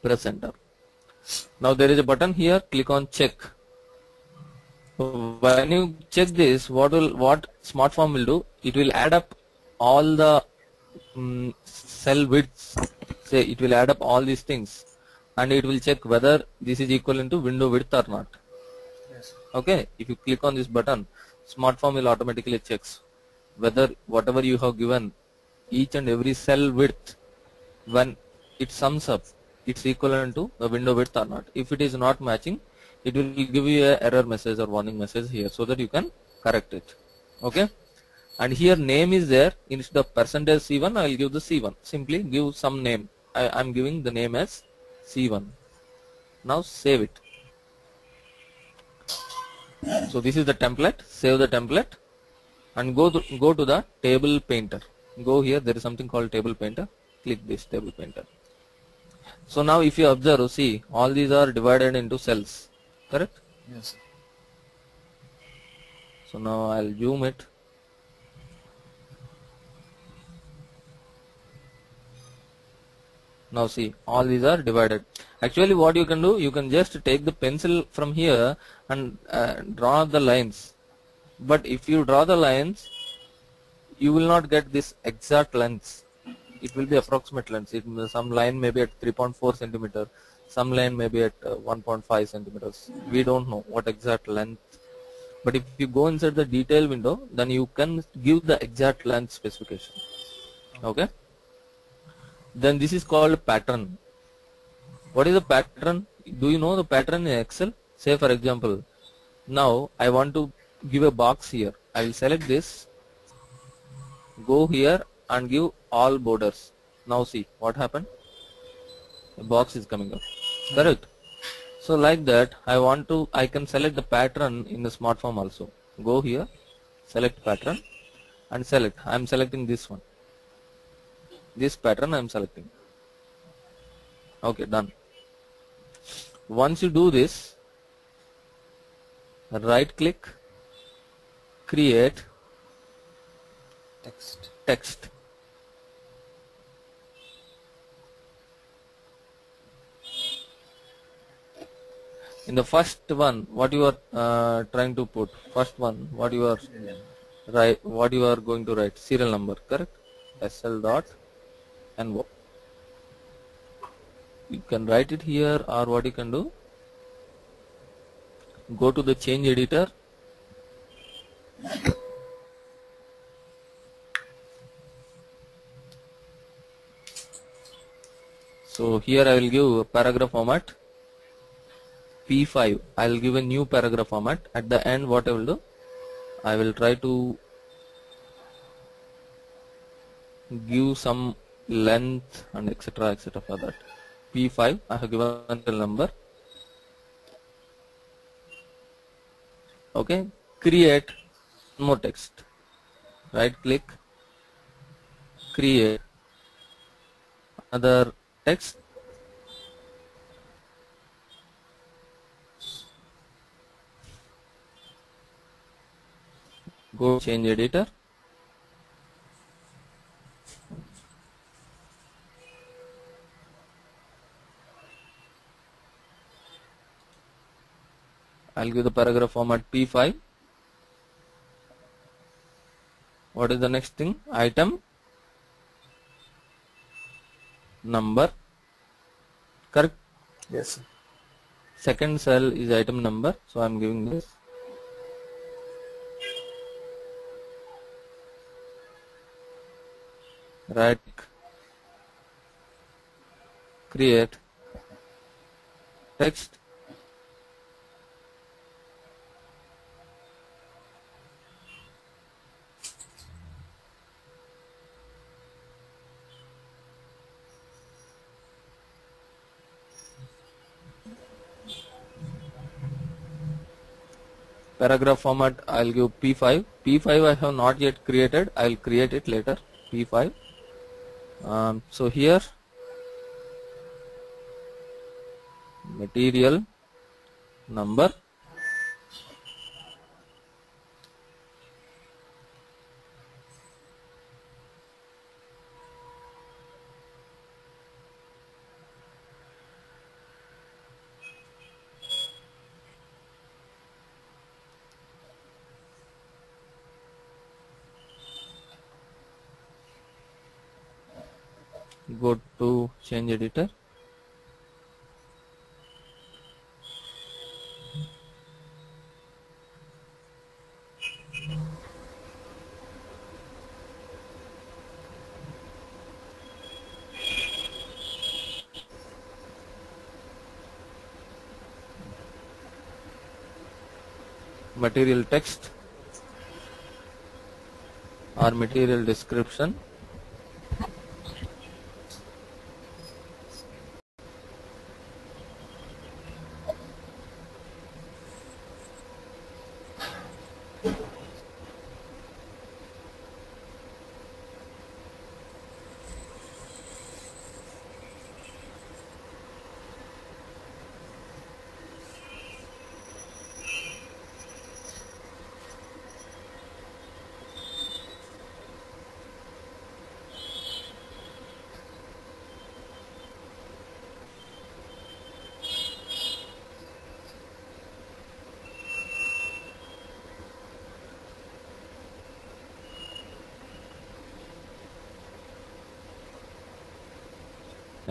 Press enter. Now there is a button here click on check when you check this what will what smart form will do? It will add up all the mm, cell widths. Say it will add up all these things. And it will check whether this is equivalent to window width or not. Yes. okay? If you click on this button smart form will automatically checks whether whatever you have given each and every cell width when it sums up it's equivalent to the window width or not. If it is not matching it will give you a error message or warning message here so that you can correct it. Okay? And here name is there. Instead of percentage c1 i will give the c1 simply give some name. I am giving the name as c1 now save it. So this is the template. Save the template. And go to go to the table painter. Go here. There is something called table painter. Click this table painter. So now if you observe see all these are divided into cells correct? Yes. sir. so now i'll zoom it. Now see all these are divided. Actually what you can do you can just take the pencil from here and uh, draw the lines. But if you draw the lines you will not get this exact length. It will be approximate length. It, some line may be at 3.4 centimeter some line may be at uh, 1.5 centimeters. We don't know what exact length. But if you go inside the detail window then you can give the exact length specification. Okay? Then this is called pattern. What is the pattern? Do you know the pattern in excel? Say for example now i want to give a box here. I will select this go here and give all borders. Now see what happened. A box is coming up correct so like that i want to i can select the pattern in the smart form also. Go here select pattern and select. I am selecting this one. This pattern i am selecting. Okay done. Once you do this right click create Text. text in the first one what you are uh, trying to put? First one what you are right what you are going to write? Serial number correct? Sl dot nvo you can write it here or what you can do? Go to the change editor. So here I will give a paragraph format P5. I will give a new paragraph format. At the end, what I will do, I will try to give some length and etc. etc. for that. P5. I have given the number. Okay. Create more text. Right click. Create other text go change editor. I'll give the paragraph format P5 what is the next thing? Item. Number. Correct? Yes. sir. second cell is item number so i'm giving this right. Create. Text. Paragraph format I'll give P5 P5 I have not yet created. I'll create it later. P5 um, so here material number change editor material text or material description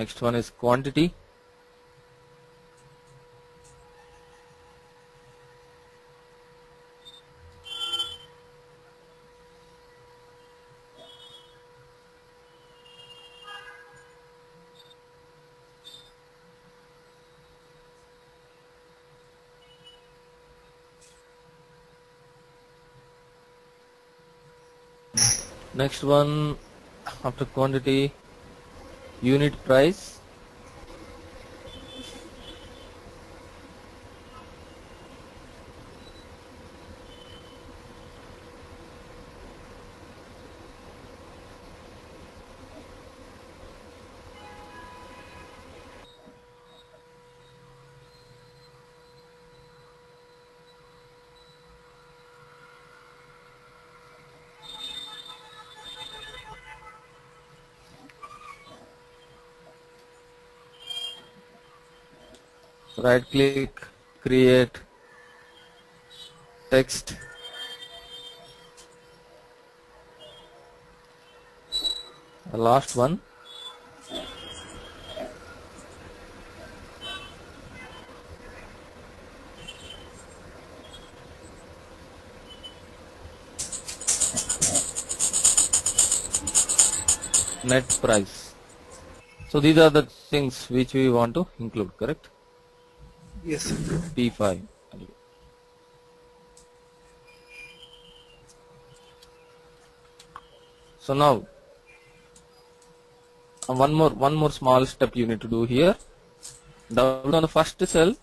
next one is quantity. Next one after quantity unit price right click create text. The last one. Net price. So these are the things which we want to include correct Yes, sir. P5. So now, uh, one more one more small step you need to do here. Double on the first cell.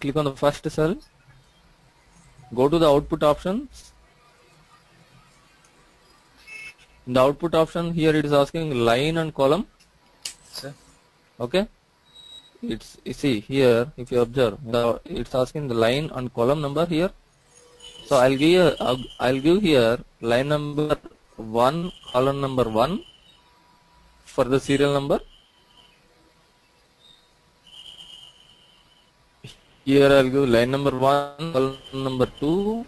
Click on the first cell. Go to the output options. In the output option here it is asking line and column. Sir. Okay it's you see here if you observe the, it's asking the line and column number here. So i'll give uh, i'll give here line number 1 column number 1 for the serial number. Here i'll give line number 1 column number 2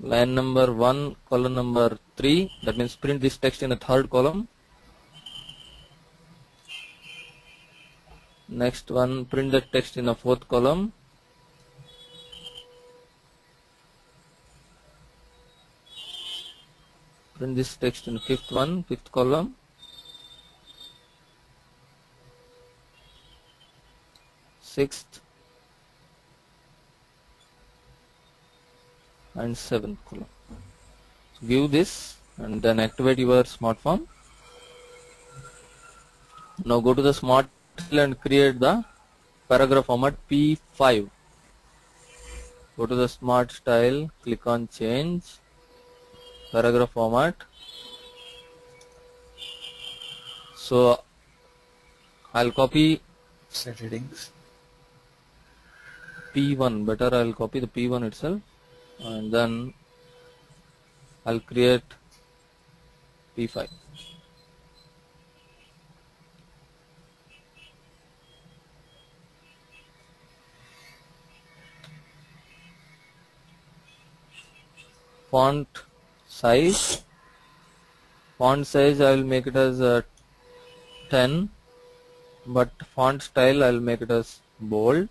line number 1 column number 3 that means print this text in the third column next one print the text in the fourth column. Print this text in the fifth one fifth column. Sixth and seventh column. So give this and then activate your smart form now go to the smart and create the paragraph format P5. Go to the smart style, click on change, paragraph format. So I'll copy Set headings. P1 better I'll copy the P1 itself and then I'll create P5 font size. Font size I will make it as uh, 10 but font style I will make it as bold.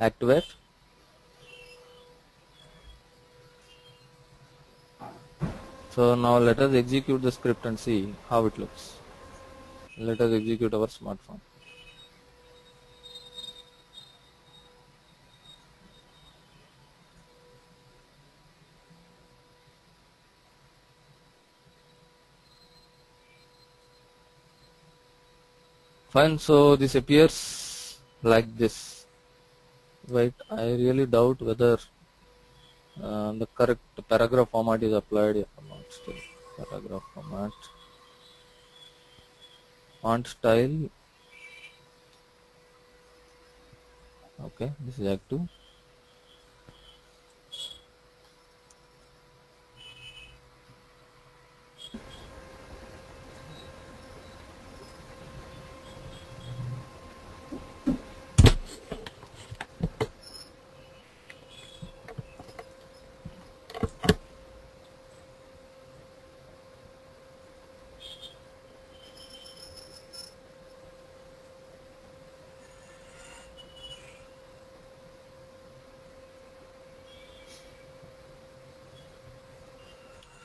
Activate. So now let us execute the script and see how it looks. Let us execute our smart form fine so this appears like this. Wait I really doubt whether uh, the correct paragraph format is applied. Here or not still paragraph format. Font style. Okay this is act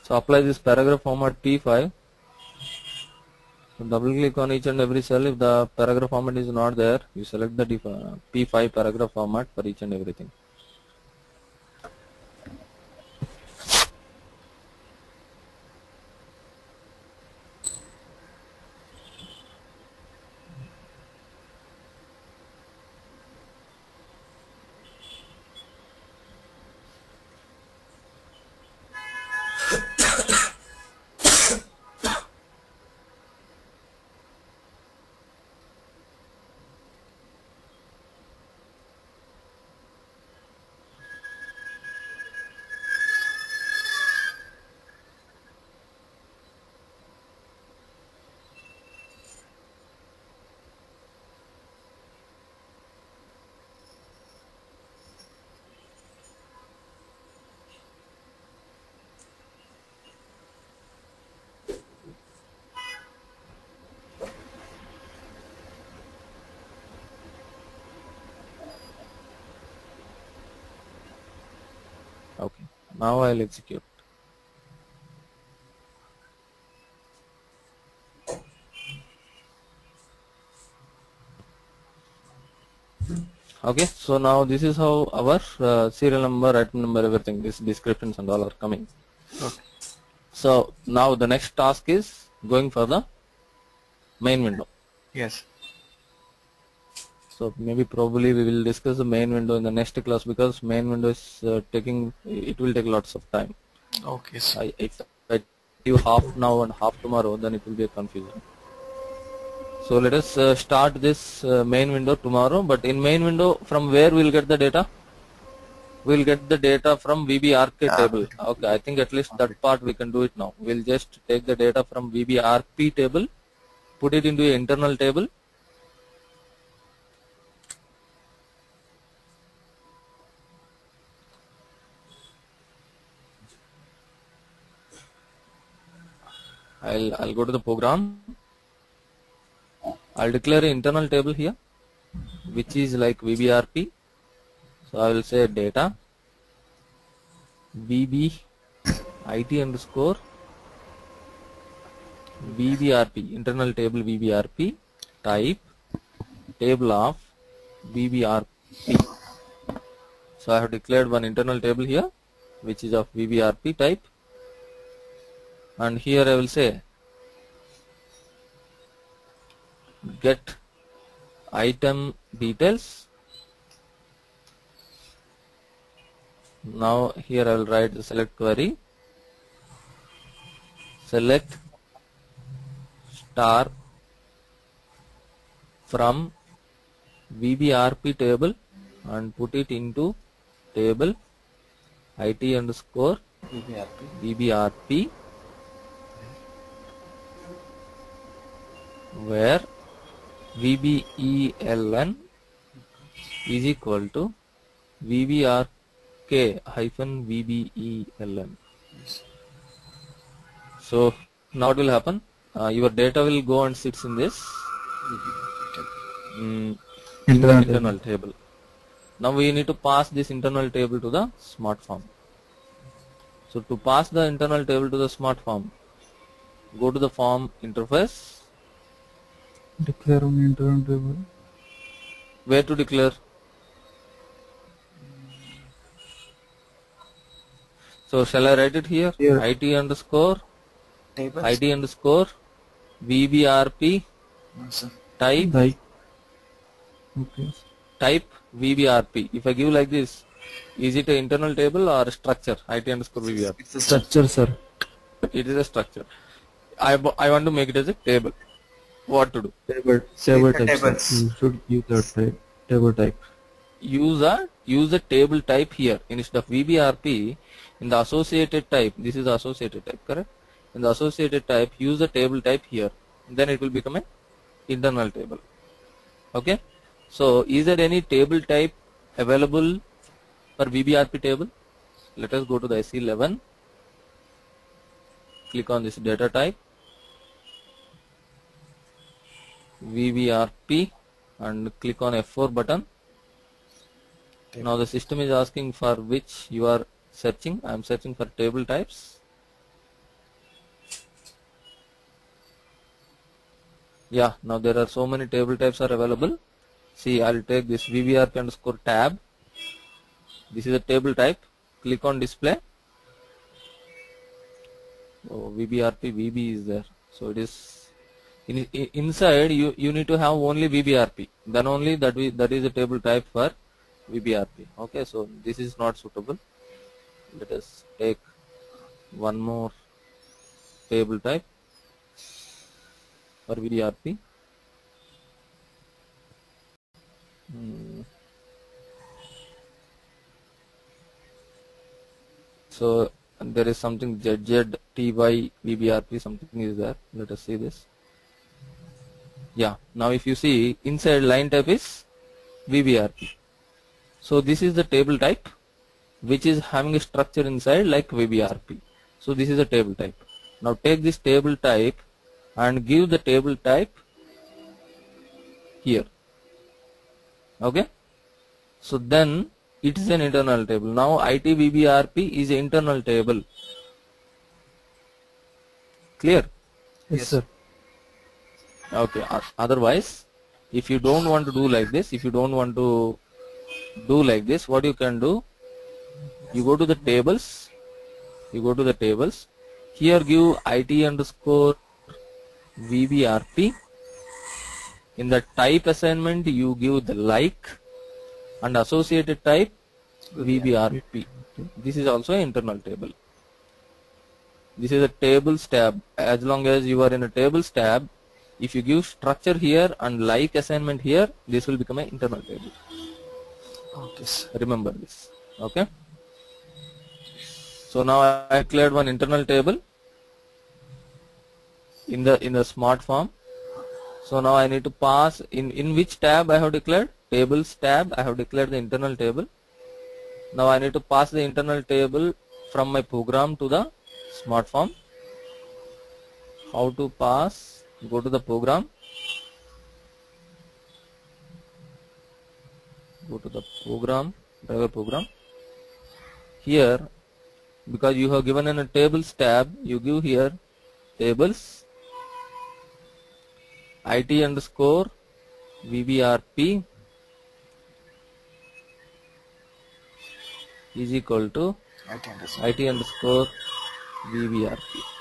So apply this paragraph format P5. So double click on each and every cell. If the paragraph format is not there, you select the def- uh, P5 paragraph format for each and everything. Okay. Now I'll execute. Okay, so now this is how our uh, serial number, item number, everything, these descriptions and all are coming. Okay. So now the next task is going for the main window. Yes. So maybe probably we will discuss the main window in the next class because main window is uh, taking, it will take lots of time. Okay. sir. I, if I do half now and half tomorrow, then it will be a confusion. So let us uh, start this uh, main window tomorrow. But in main window, from where we'll get the data? We'll get the data from VBRK Ah. table. Okay, I think at least that part we can do it now. We'll just take the data from VBRP table, put it into an internal table. I'll I'll go to the program. I'll declare an internal table here, which is like VBRP. So I will say data VB IT underscore VBRP internal table VBRP type table of VBRP. So I have declared one internal table here which is of VBRP type and here I will say get item details. Now here I will write the select query. Select star from VBRP table and put it into table IT underscore VBRP. VBRP where VBELN is equal to VBRK hyphen VBELN. So now what will happen? Uh, your data will go and sits in this mm, Internal internal table. Now we need to pass this internal table to the smart form. So to pass the internal table to the smart form, go to the form interface. Declare on internal table. Where to declare? So shall I write it here? Here. IT underscore Tables. ID underscore VBRP sir. type Like. Okay. type VBRP. If I give like this, is it an internal table or a structure? IT underscore VBRP. It's a Structure, sir. It is a structure. I, I want to make it as a table. What to do? Table. Table type. You should use that type. Table type. Use a use the table type here instead of VBRP in the associated type. This is the associated type, correct? In the associated type, use the table type here. Then it will become an internal table. Okay. So is there any table type available for VBRP table? Let us go to the SE11. Click on this data type. VBRP and click on F4 button. Now the system is asking for which you are searching. I am searching for table types. Yeah, now there are so many table types are available. See, I'll take this VBRP underscore tab. This is a table type. Click on display. Oh, VBRP VB is there. So it is in, in, inside you you need to have only VBRP. Then only that we that is a table type for VBRP. Okay, so this is not suitable. Let us take one more table type for VBRP. Hmm. So there is something ZZ TY VBRP something is there. Let us see this. Yeah. Now if you see inside line type is VBRP. So this is the table type which is having a structure inside like VBRP. So this is a table type. Now take this table type and give the table type here. Okay. So then it is an internal table. Now ITVBRP is an internal table. Clear? Yes, sir. Okay. Otherwise, if you don't want to do like this, if you don't want to do like this, what you can do, you go to the tables, you go to the tables, here give IT underscore VBRP. In the type assignment, you give the like and associated type VBRP. This is also an internal table. This is a tables tab. As long as you are in a tables tab, if you give structure here and like assignment here, this will become an internal table. Okay. Remember this. Okay. So now I declared one internal table in the in the smart form. So now I need to pass in in which tab I have declared tables tab. I have declared the internal table. Now I need to pass the internal table from my program to the smart form. How to pass? Go to the program. Go to the program, driver program. Here, because you have given in a tables tab, you give here tables IT underscore VBRP is equal to IT underscore. IT underscore VBRP.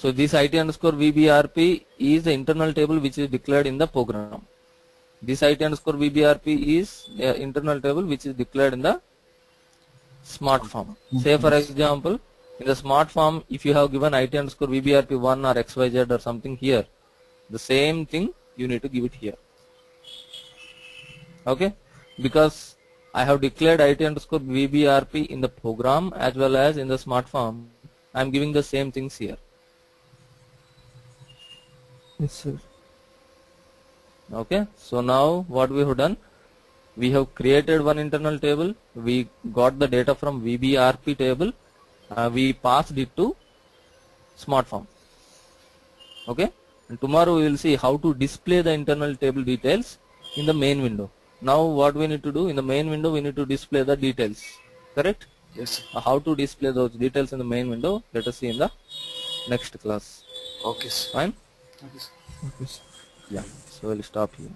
So this IT underscore VBRP is the internal table which is declared in the program. This IT underscore VBRP is the internal table which is declared in the smart form. Mm-hmm. Say for example, in the smart form, if you have given IT underscore VBRP1 or XYZ or something here, the same thing you need to give it here. Okay? Because I have declared IT underscore VBRP in the program as well as in the smart form. I am giving the same things here. Yes, sir. Okay. So now what we have done, we have created one internal table. We got the data from VBRP table. Uh, we passed it to smart form. Okay. And tomorrow we will see how to display the internal table details in the main window. Now what we need to do in the main window, we need to display the details. Correct? Yes. Uh, how to display those details in the main window, let us see in the next class. Okay, sir. Fine? Okay, sir. Okay, sir. Yeah. So we'll stop here.